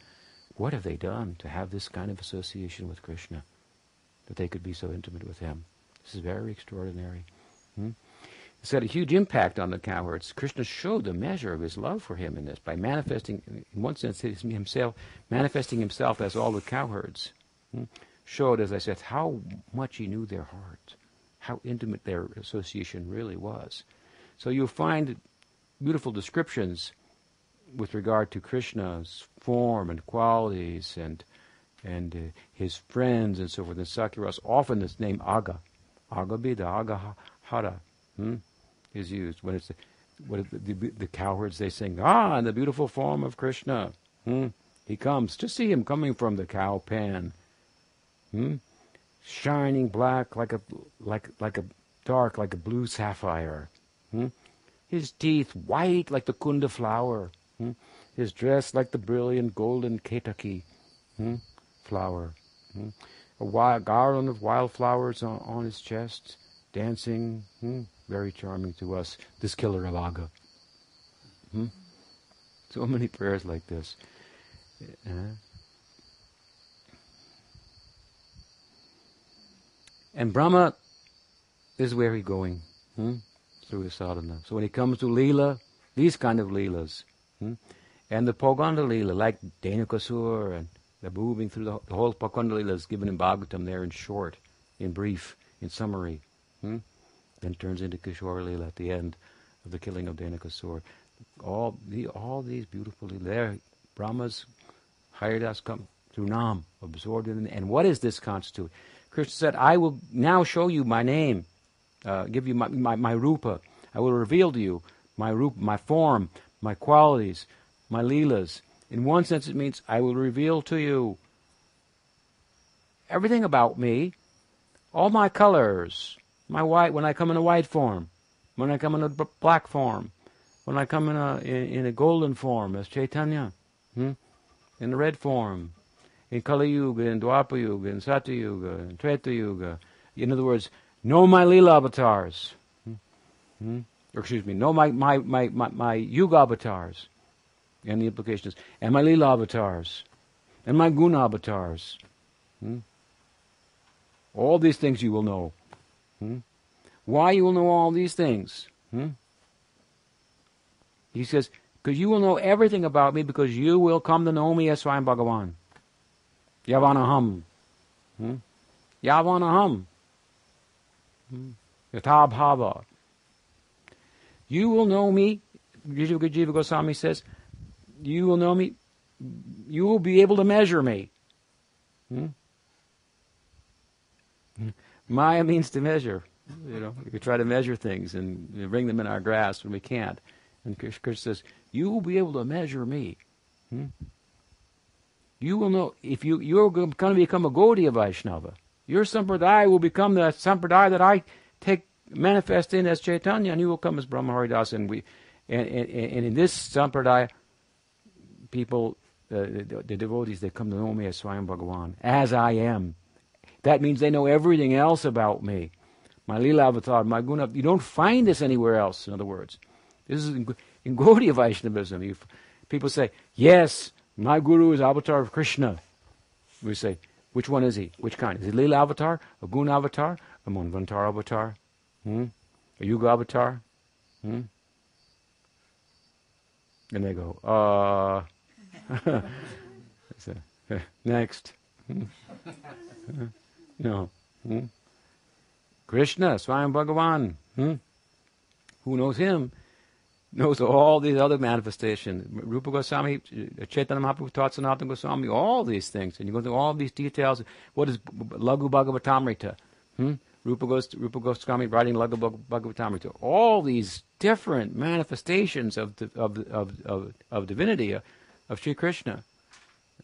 what have they done to have this kind of association with Krishna, that they could be so intimate with him? This is very extraordinary. Hmm? It's had a huge impact on the cowherds. Krishna showed the measure of his love for him in this by manifesting, in one sense, himself, manifesting himself as all the cowherds. Hmm? Showed, as I said, how much he knew their hearts, how intimate their association really was. So you'll find beautiful descriptions with regard to Krishna's form and qualities and and uh, his friends and so forth in Sakhyaras. Often this name Agha, Aghabhida, Aghahara, hmm, is used when it's the, what the, the, the, cowherds they sing ah in the beautiful form of Krishna. Hmm, he comes to see him coming from the cow pen. Hmm, shining black like a like like a dark like a blue sapphire. Hmm? His teeth white like the kunda flower. Hmm? His dress like the brilliant golden ketaki hmm? flower. Hmm? A wild garland of wildflowers on, on his chest, dancing. Hmm? Very charming to us, this killer of Agha. Hmm? So many prayers like this. Uh, and Brahma is where he's going hmm? through his sadhana. So when he comes to Leela, these kind of Leelas, Hmm? And the Poganda Lila, like Dhenukasur and the moving through the, the whole Poganda Lila is given in Bhagavatam there in short, in brief, in summary. Hmm? Then turns into Kishore Lila at the end of the killing of Dhenukasur. All, the, all these beautiful Lila, there, Brahma's Haridas come through Nam, absorbed in And what is this constitute? Krishna said, I will now show you my name, uh, give you my, my, my rupa. I will reveal to you my rupa, my form, my qualities, my leelas. In one sense, it means I will reveal to you everything about me, all my colors, my white when I come in a white form, when I come in a b- black form, when I come in a in, in a golden form as Chaitanya, hmm? in a red form, in Kali Yuga, in Dwapara Yuga, in Satya Yuga, in Treta Yuga. In other words, know my Leela avatars. Hmm? Hmm? Or excuse me, no, my, my, my, my, my Yuga avatars and the implications, and my Lila avatars, and my Guna avatars. Hmm? All these things you will know. Hmm? Why you will know all these things? Hmm? He says, because you will know everything about me because you will come to know me as Swayam Bhagavan. Yavanaham. Hmm? Yavanaham. Hmm? Yatabhava. You will know me, Jiva Goswami says, you will know me you will be able to measure me. Hmm? Maya means to measure. You know, we try to measure things and bring them in our grasp, and we can't. And Krishna says, "You will be able to measure me. Hmm? You will know if you you're going to become a Gaudiya Vaishnava. Your sampradaya will become the sampradaya that I take manifest in as Chaitanya, and you will come as Brahma Haridas. And we, and, and, and in this sampradaya, people, uh, the, the, devotees, they come to know me as Swayam Bhagavan, as I am. That means they know everything else about me. My Lila avatar, my guna. You don't find this anywhere else, in other words. This is in, in Gaudiya Vaishnavism. You, people say, yes, my guru is avatar of Krishna. We say, which one is he? Which kind? Is he Lila avatar, a guna avatar, a Manvantar avatar, hmm? a Yuga avatar? Hmm? And they go, uh. Next. Hmm? no. Hmm? Krishna, Swayam Bhagavan. Hmm? Who knows him? Knows all these other manifestations. Rupa Goswami, Chaitanya Mahaprabhu taught Goswami, all these things. And you go through all these details. What is Laghu Bhagavatamrita? Hmm? Rupa, Gos- Rupa Goswami writing Laghu Bhagavatamrita. All these different manifestations of, the, of, of, of, of divinity, uh, of Sri Krishna.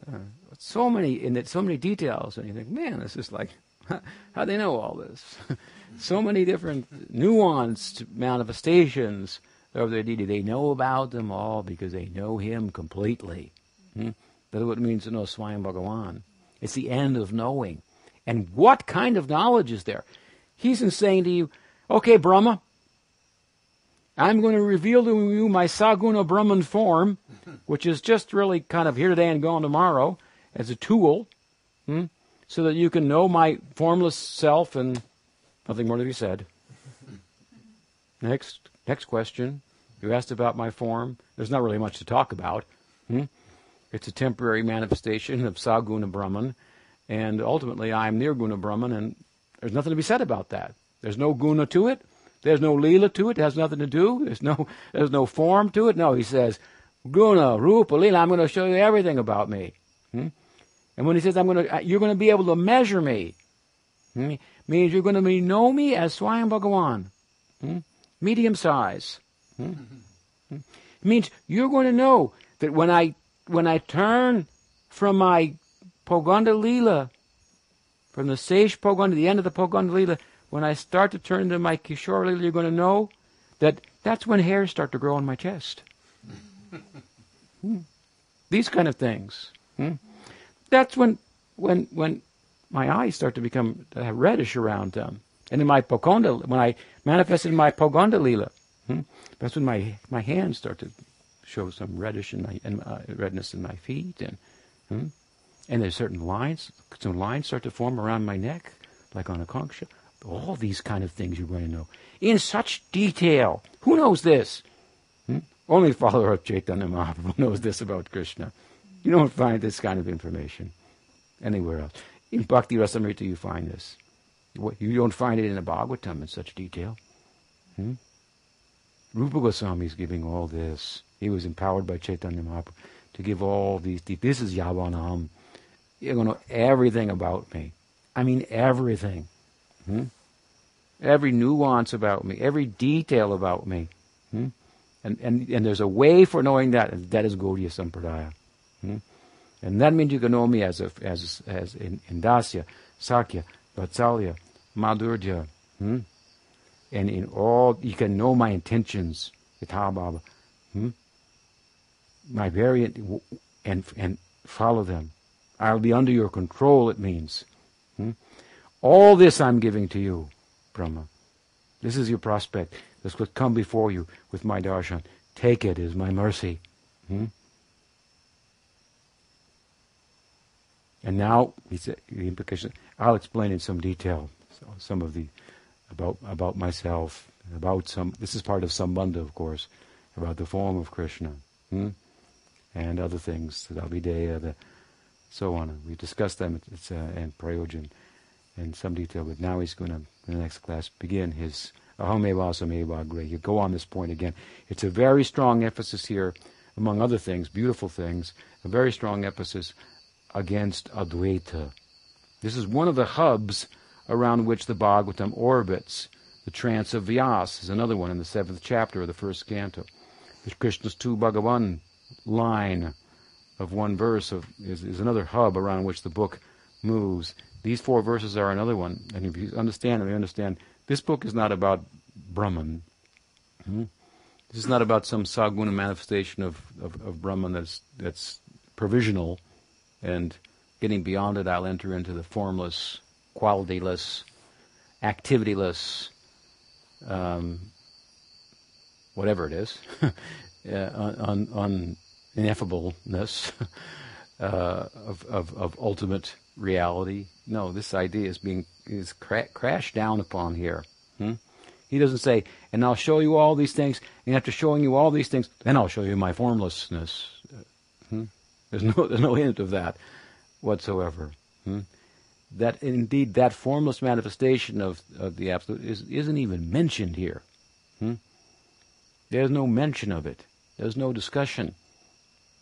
Uh, so many in it, so many details, and you think, man, this is like, how they know all this? so many different nuanced manifestations of their deity. They know about them all because they know Him completely. Hmm? That's what it means to know Swayam Bhagavan. It's the end of knowing. And what kind of knowledge is there? He's saying to you, okay, Brahma, I'm going to reveal to you my Saguna Brahman form, which is just really kind of here today and gone tomorrow as a tool, hmm, so that you can know my formless self and nothing more to be said. Next, next question. You asked about my form. There's not really much to talk about. Hmm? It's a temporary manifestation of Saguna Brahman, and ultimately I'm Nirguna Brahman, and there's nothing to be said about that. There's no guna to it. There's no lila to it. It has nothing to do. There's no there's no form to it. No, he says, guna, rupa, lila. I'm going to show you everything about me. Hmm? And when he says, "I'm going to," you're going to be able to measure me. Hmm? Means you're going to be, know me as Swayam Bhagawan, hmm? medium size. Hmm? hmm? Means you're going to know that when I when I turn from my Poganda Lila, from the Seish to the end of the Poganda Lila, when I start to turn to my Kishore Lila, you're going to know that that's when hairs start to grow on my chest. hmm. These kind of things. Hmm. That's when, when, when my eyes start to become uh, reddish around them. And in my Poganda, when I manifested my Poganda Lila, hmm, that's when my, my hands start to show some reddish in my, in, uh, redness in my feet. And, hmm, and there's certain lines, some lines start to form around my neck, like on a conch shell. All these kind of things you're going to know in such detail. Who knows this? Hmm? Only follower of Chaitanya Mahaprabhu knows this about Krishna. You don't find this kind of information anywhere else. In Bhakti Rasamrita, you find this. You don't find it in the Bhagavatam in such detail. Hmm? Rupa Goswami is giving all this. He was empowered by Chaitanya Mahaprabhu to give all these. This is Yavanam. You're going to know everything about me. I mean, everything. Hmm? Every nuance about me, every detail about me. Hmm? And, and, and there's a way for knowing that, and that is Gaudiya Sampradaya. Hmm? And that means you can know me as a, as as in, in Dasya, Sakhya, Vatsalya, Madhurya. Hmm? And in all, you can know my intentions, Baba, hmm? my variant, and and follow them. I'll be under your control. It means. Hmm? All this I'm giving to you, Brahma. This is your prospect. This would come before you with my darshan. Take it as my mercy. Hmm? And now, the implication, I'll explain in some detail some of the, about, about myself, about some, this is part of Sambandha, of course, about the form of Krishna, hmm? and other things, the Abhidheya, the, so on. We discussed them, it's, uh, and Prayojan in some detail, but now he's going to, in the next class, begin his Ahameva. You go on this point again. It's a very strong emphasis here among other things, beautiful things, a very strong emphasis against Advaita. This is one of the hubs around which the Bhagavatam orbits. The trance of Vyas is another one in the seventh chapter of the first canto. The Krishnas tu Bhagavan line of one verse of, is, is another hub around which the book moves. These four verses are another one. And if you understand them, you understand this book is not about Brahman. Hmm? This is not about some saguna manifestation of, of, of Brahman that's, that's provisional and getting beyond it, I'll enter into the formless, qualityless, activityless, um, whatever it is, uh, on, on ineffableness uh, of, of, of ultimate reality. No, this idea is being is cra- crashed down upon here. Hmm? He doesn't say, and I'll show you all these things, and after showing you all these things, then I'll show you my formlessness. Hmm? There's no there's no hint of that whatsoever. Hmm? That indeed that formless manifestation of, of the absolute is, isn't even mentioned here. Hmm? There's no mention of it. There's no discussion.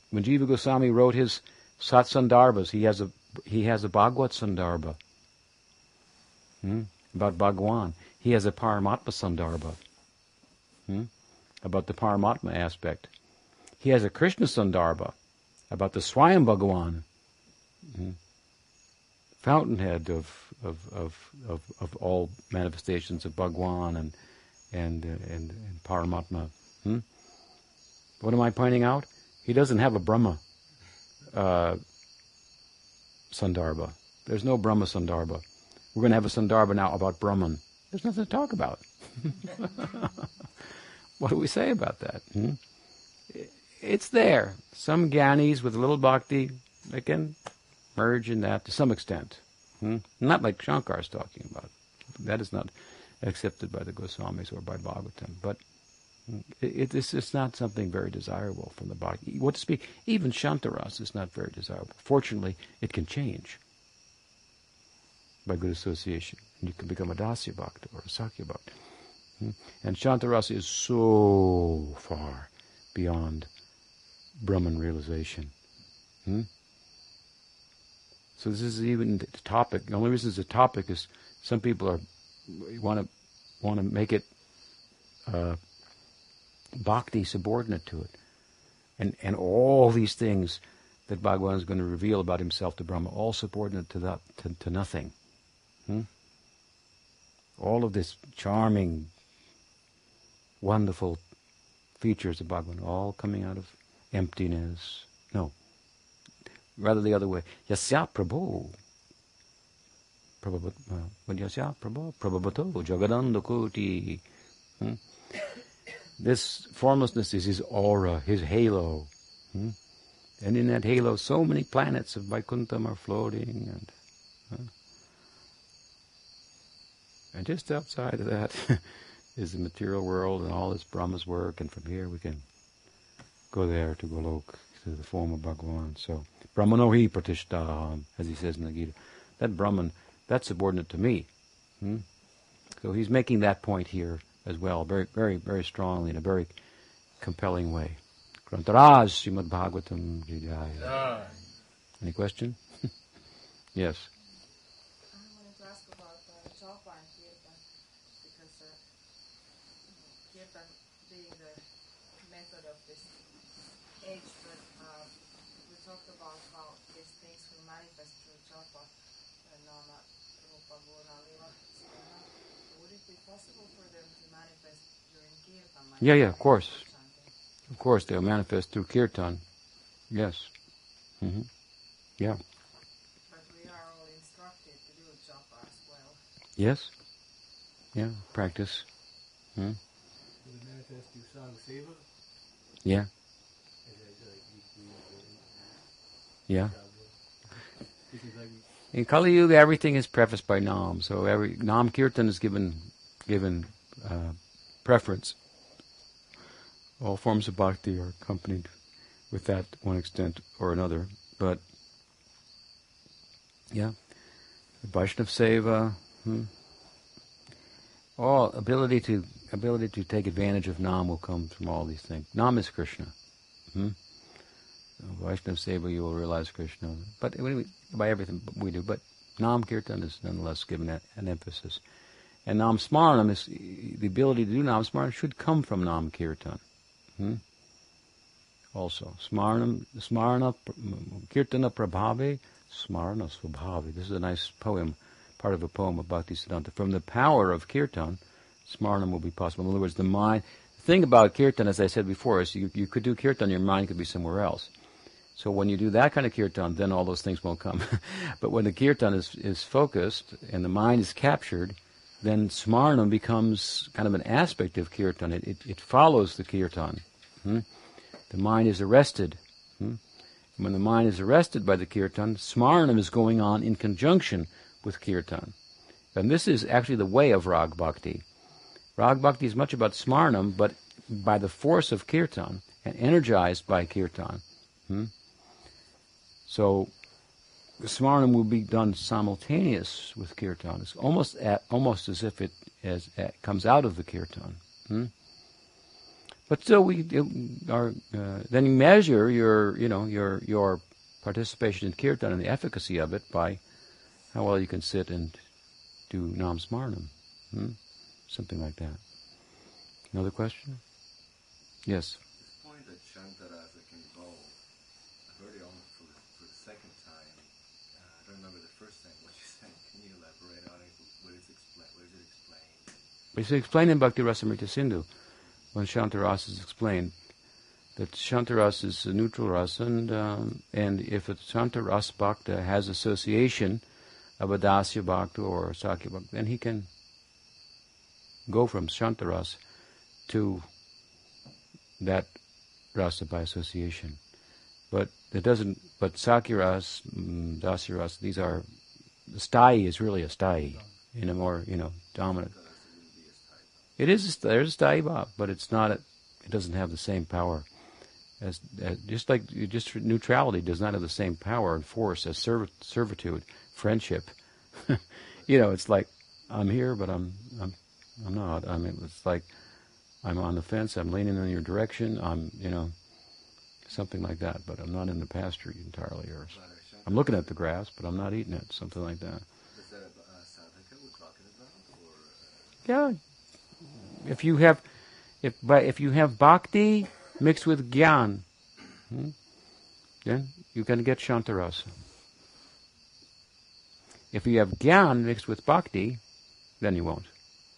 When Jiva Goswami wrote his Satsandarbhas, he has a he has a Bhagavad Sandarbha hmm? about Bhagwan. He has a Paramatma Sandarbha hmm? about the Paramatma aspect. He has a Krishna Sandarbha about the Swayam Bhagawan, hmm? fountainhead of, of, of, of, of all manifestations of Bhagwan and, and, uh, and, and Paramatma. Hmm? What am I pointing out? He doesn't have a Brahma uh. There's no Brahma Sandarbha. We're going to have a Sandarbha now about Brahman. There's nothing to talk about. what do we say about that? Hmm? It's there. Some Gyanis with a little bhakti, they can merge in that to some extent. Hmm? Not like Shankar is talking about. That is not accepted by the Goswamis or by Bhagavatam. But it, it's, it's not something very desirable from the bhakti. What to speak, even Shantaras is not very desirable. Fortunately, it can change by good association. And you can become a Dasya Bhakta or a Sakhya Bhakta. Hmm? And Shantarasa is so far beyond Brahman realization. Hmm? So this is even the topic. The only reason it's a topic is some people are want to want to make it uh, bhakti subordinate to it, and and all these things that Bhagavan is going to reveal about himself to Brahma, all subordinate to that to, to nothing. Hmm? All of this charming, wonderful features of Bhagavan, all coming out of emptiness. No. Rather the other way. Yasya Prabhu. Yasya Prabhu. Prabhavato. Jagadanda Koti. Hmm? This formlessness is his aura, his halo. Hmm? And in that halo, so many planets of Vaikuntham are floating. And, huh? and just outside of that is the material world and all this Brahma's work. And from here we can go there to Golok, to the form of Bhagavan. So, Brahmanohi Pratishta, as he says in the Gita. That Brahman, that's subordinate to me. Hmm? So he's making that point here as well, very, very, very strongly in a very compelling way. Grantaraj Srimad Bhagavatam Jidaya. Any question? yes. Yeah, yeah, of course. Of course, they'll manifest through kirtan. Yes. Mm-hmm. Yeah. But we are all instructed to do japa as well. Yes. Yeah, practice. Hmm? manifest through seva? Yeah. Yeah. In Kali Yuga, everything is prefaced by Nam, so every Nam Kirtan is given given uh, preference all forms of bhakti are accompanied with that one extent or another. But yeah, Vaishnav Seva, hmm, all ability to ability to take advantage of Nam will come from all these things. Nam is Krishna. Hmm? Vaishnav Seva, you will realize Krishna. But by everything we do, but Nam Kirtan is nonetheless given an emphasis. And Nam Smaranam is, the ability to do Nam Smaranam should come from Nam Kirtan. Hmm? Also, Smaranam, Smarana, Kirtana Prabhave, Smarana Swabhavi. This is a nice poem, part of a poem about Bhaktisiddhanta. From the power of Kirtan, Smaranam will be possible. In other words, the mind, the thing about Kirtan, as I said before, is you, you could do Kirtan, your mind could be somewhere else. So when you do that kind of kirtan, then all those things won't come. but when the kirtan is, is focused and the mind is captured, then smarnam becomes kind of an aspect of kirtan. It, it, it follows the kirtan. Hmm? The mind is arrested. Hmm? When the mind is arrested by the kirtan, smarnam is going on in conjunction with kirtan. And this is actually the way of rag bhakti. Rag bhakti is much about smarnam, but by the force of kirtan and energized by kirtan. Hmm? So Smaranam will be done simultaneous with kirtan. It's almost at, almost as if it as, at, comes out of the kirtan. Hmm? But still, we are. Uh, then you measure your, you know, your your participation in kirtan and the efficacy of it by how well you can sit and do nam smaranam, hmm? something like that. Another question? Yes. It's explained in Bhakti Rasamrita Sindhu when Shantaras is explained that Shantaras is a neutral rasa, and, um, and if a Shantaras bhakta has association of a Dasya bhakta or a Sakhya bhakta, then he can go from Shantaras to that rasa by association. But it doesn't. But Sakhyaras, mm, Dasyaras, these are. The sthayi is really a sthayi in a more you know dominant. It is there's Daiva, but it's not. it doesn't have the same power as, as just like just neutrality does not have the same power and force as servitude, friendship. you know, it's like I'm here, but I'm I'm I'm not. I mean, it's like I'm on the fence. I'm leaning in your direction. I'm you know something like that, but I'm not in the pasture entirely. Or I'm looking at the grass, but I'm not eating it. Something like that. Yeah, if you have, if but if you have bhakti mixed with gyan, hmm, then you can get shantarasa. If you have gyan mixed with bhakti, then you won't.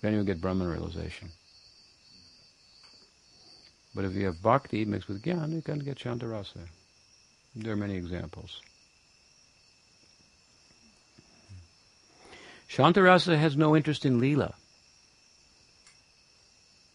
Then you'll get Brahman realization. But if you have bhakti mixed with gyan, you can get shantarasa. There are many examples. Shantarasa has no interest in lila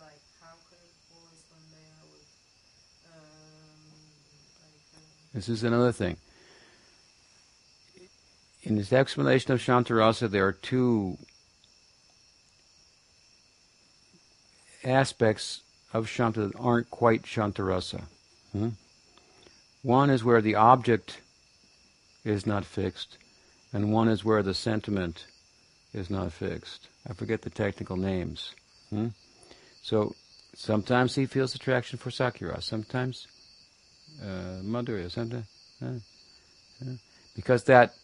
like cowherd This is another thing. In this explanation of Shantarasa, there are two aspects of Shanta that aren't quite Shantarasa. Hmm? One is where the object is not fixed, and one is where the sentiment is not fixed. I forget the technical names. Hmm? So sometimes he feels attraction for Sakura, sometimes uh, Madhurya, something. Uh, because that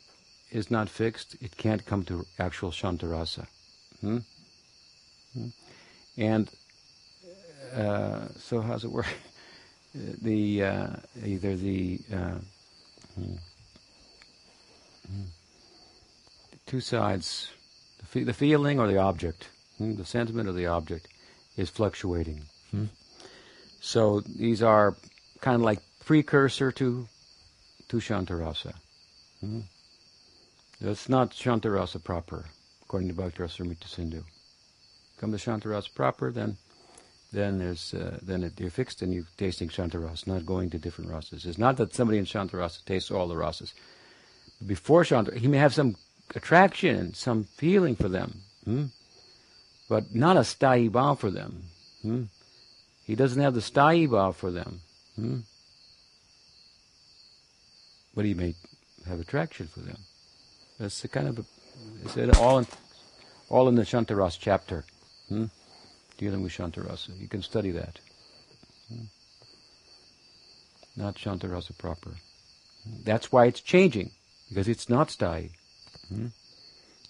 is not fixed, it can't come to actual Shantarasa. Hmm? Hmm? And uh, so, how's it work? the uh, either the uh, hmm, hmm. two sides, the, the, feeling or the object, hmm, the sentiment or the object, is fluctuating. So these are kind of like precursor to to Shantarasa. Hmm? That's not Shantarasa proper, according to Bhakti Rasamrita Sindhu. Come to Shantarasa proper, then then there's uh, then it, you're fixed and you're tasting Shantarasa, not going to different rasas. It's not that somebody in Shantarasa tastes all the rasas. Before Shantarasa, he may have some attraction, some feeling for them, hmm? But not a sthayi bhav for them. Hmm? He doesn't have the sthayi bhav for them. Hmm? But he may have attraction for them. That's the kind of a, is all in, all in the Shantaras chapter. Hmm? dealing with Shantarasa. You can study that. Hmm. Not Shantarasa proper. That's why it's changing, because it's not sthayi.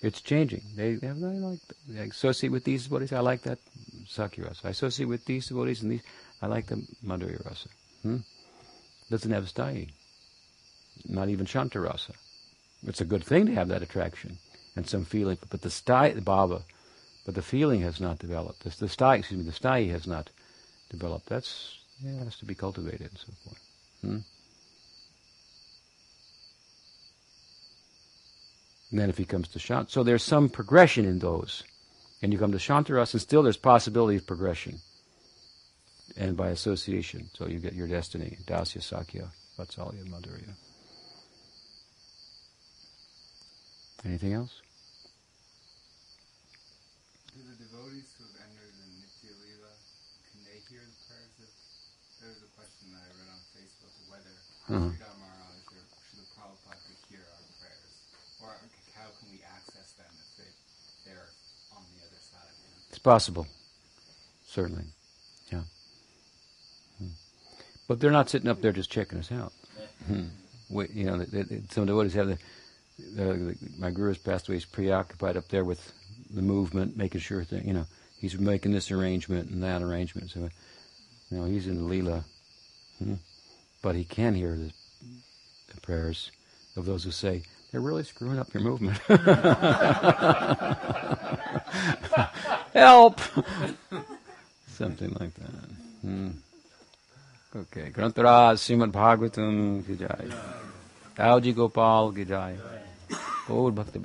It's changing. They, they, like, they associate with these devotees. I like that Sakhyarasa. I associate with these devotees and these. I like the Madhurya Rasa. Hmm? Doesn't have sthayi. Not even Shantarasa. It's a good thing to have that attraction and some feeling, but the sthayi, the bhava, but the feeling has not developed. The, the excuse me, the sthayi has not developed. That's yeah, has to be cultivated and so forth. Hmm? And then if he comes to Shant, so there's some progression in those. And you come to Shantaras, and still there's possibility of progression. And by association, so you get your destiny, Dasya, Sakhya, Vatsalya, Madhurya. Anything else? can they hear the prayers if there's a question that i read on Uh-huh. Maharaj or Srila Prabhupada could hear our prayers? Or how can we access them if they, they're on the other side? It's possible. Certainly. Yeah. Hmm. But they're not sitting up there just checking us out. Hmm. We, you know, they, they, some devotees have the, the, my guru has passed away. He's preoccupied up there with the movement, making sure that you know he's making this arrangement and that arrangement. So, you know, he's in the lila. Hmm? but he can hear the, the prayers of those who say, they're really screwing up your movement. Help! Something like that. Hmm. Okay. Granthraj Srimad Bhagavatam ki jai. Dauji Gopal ki jai. Gaur Bhakta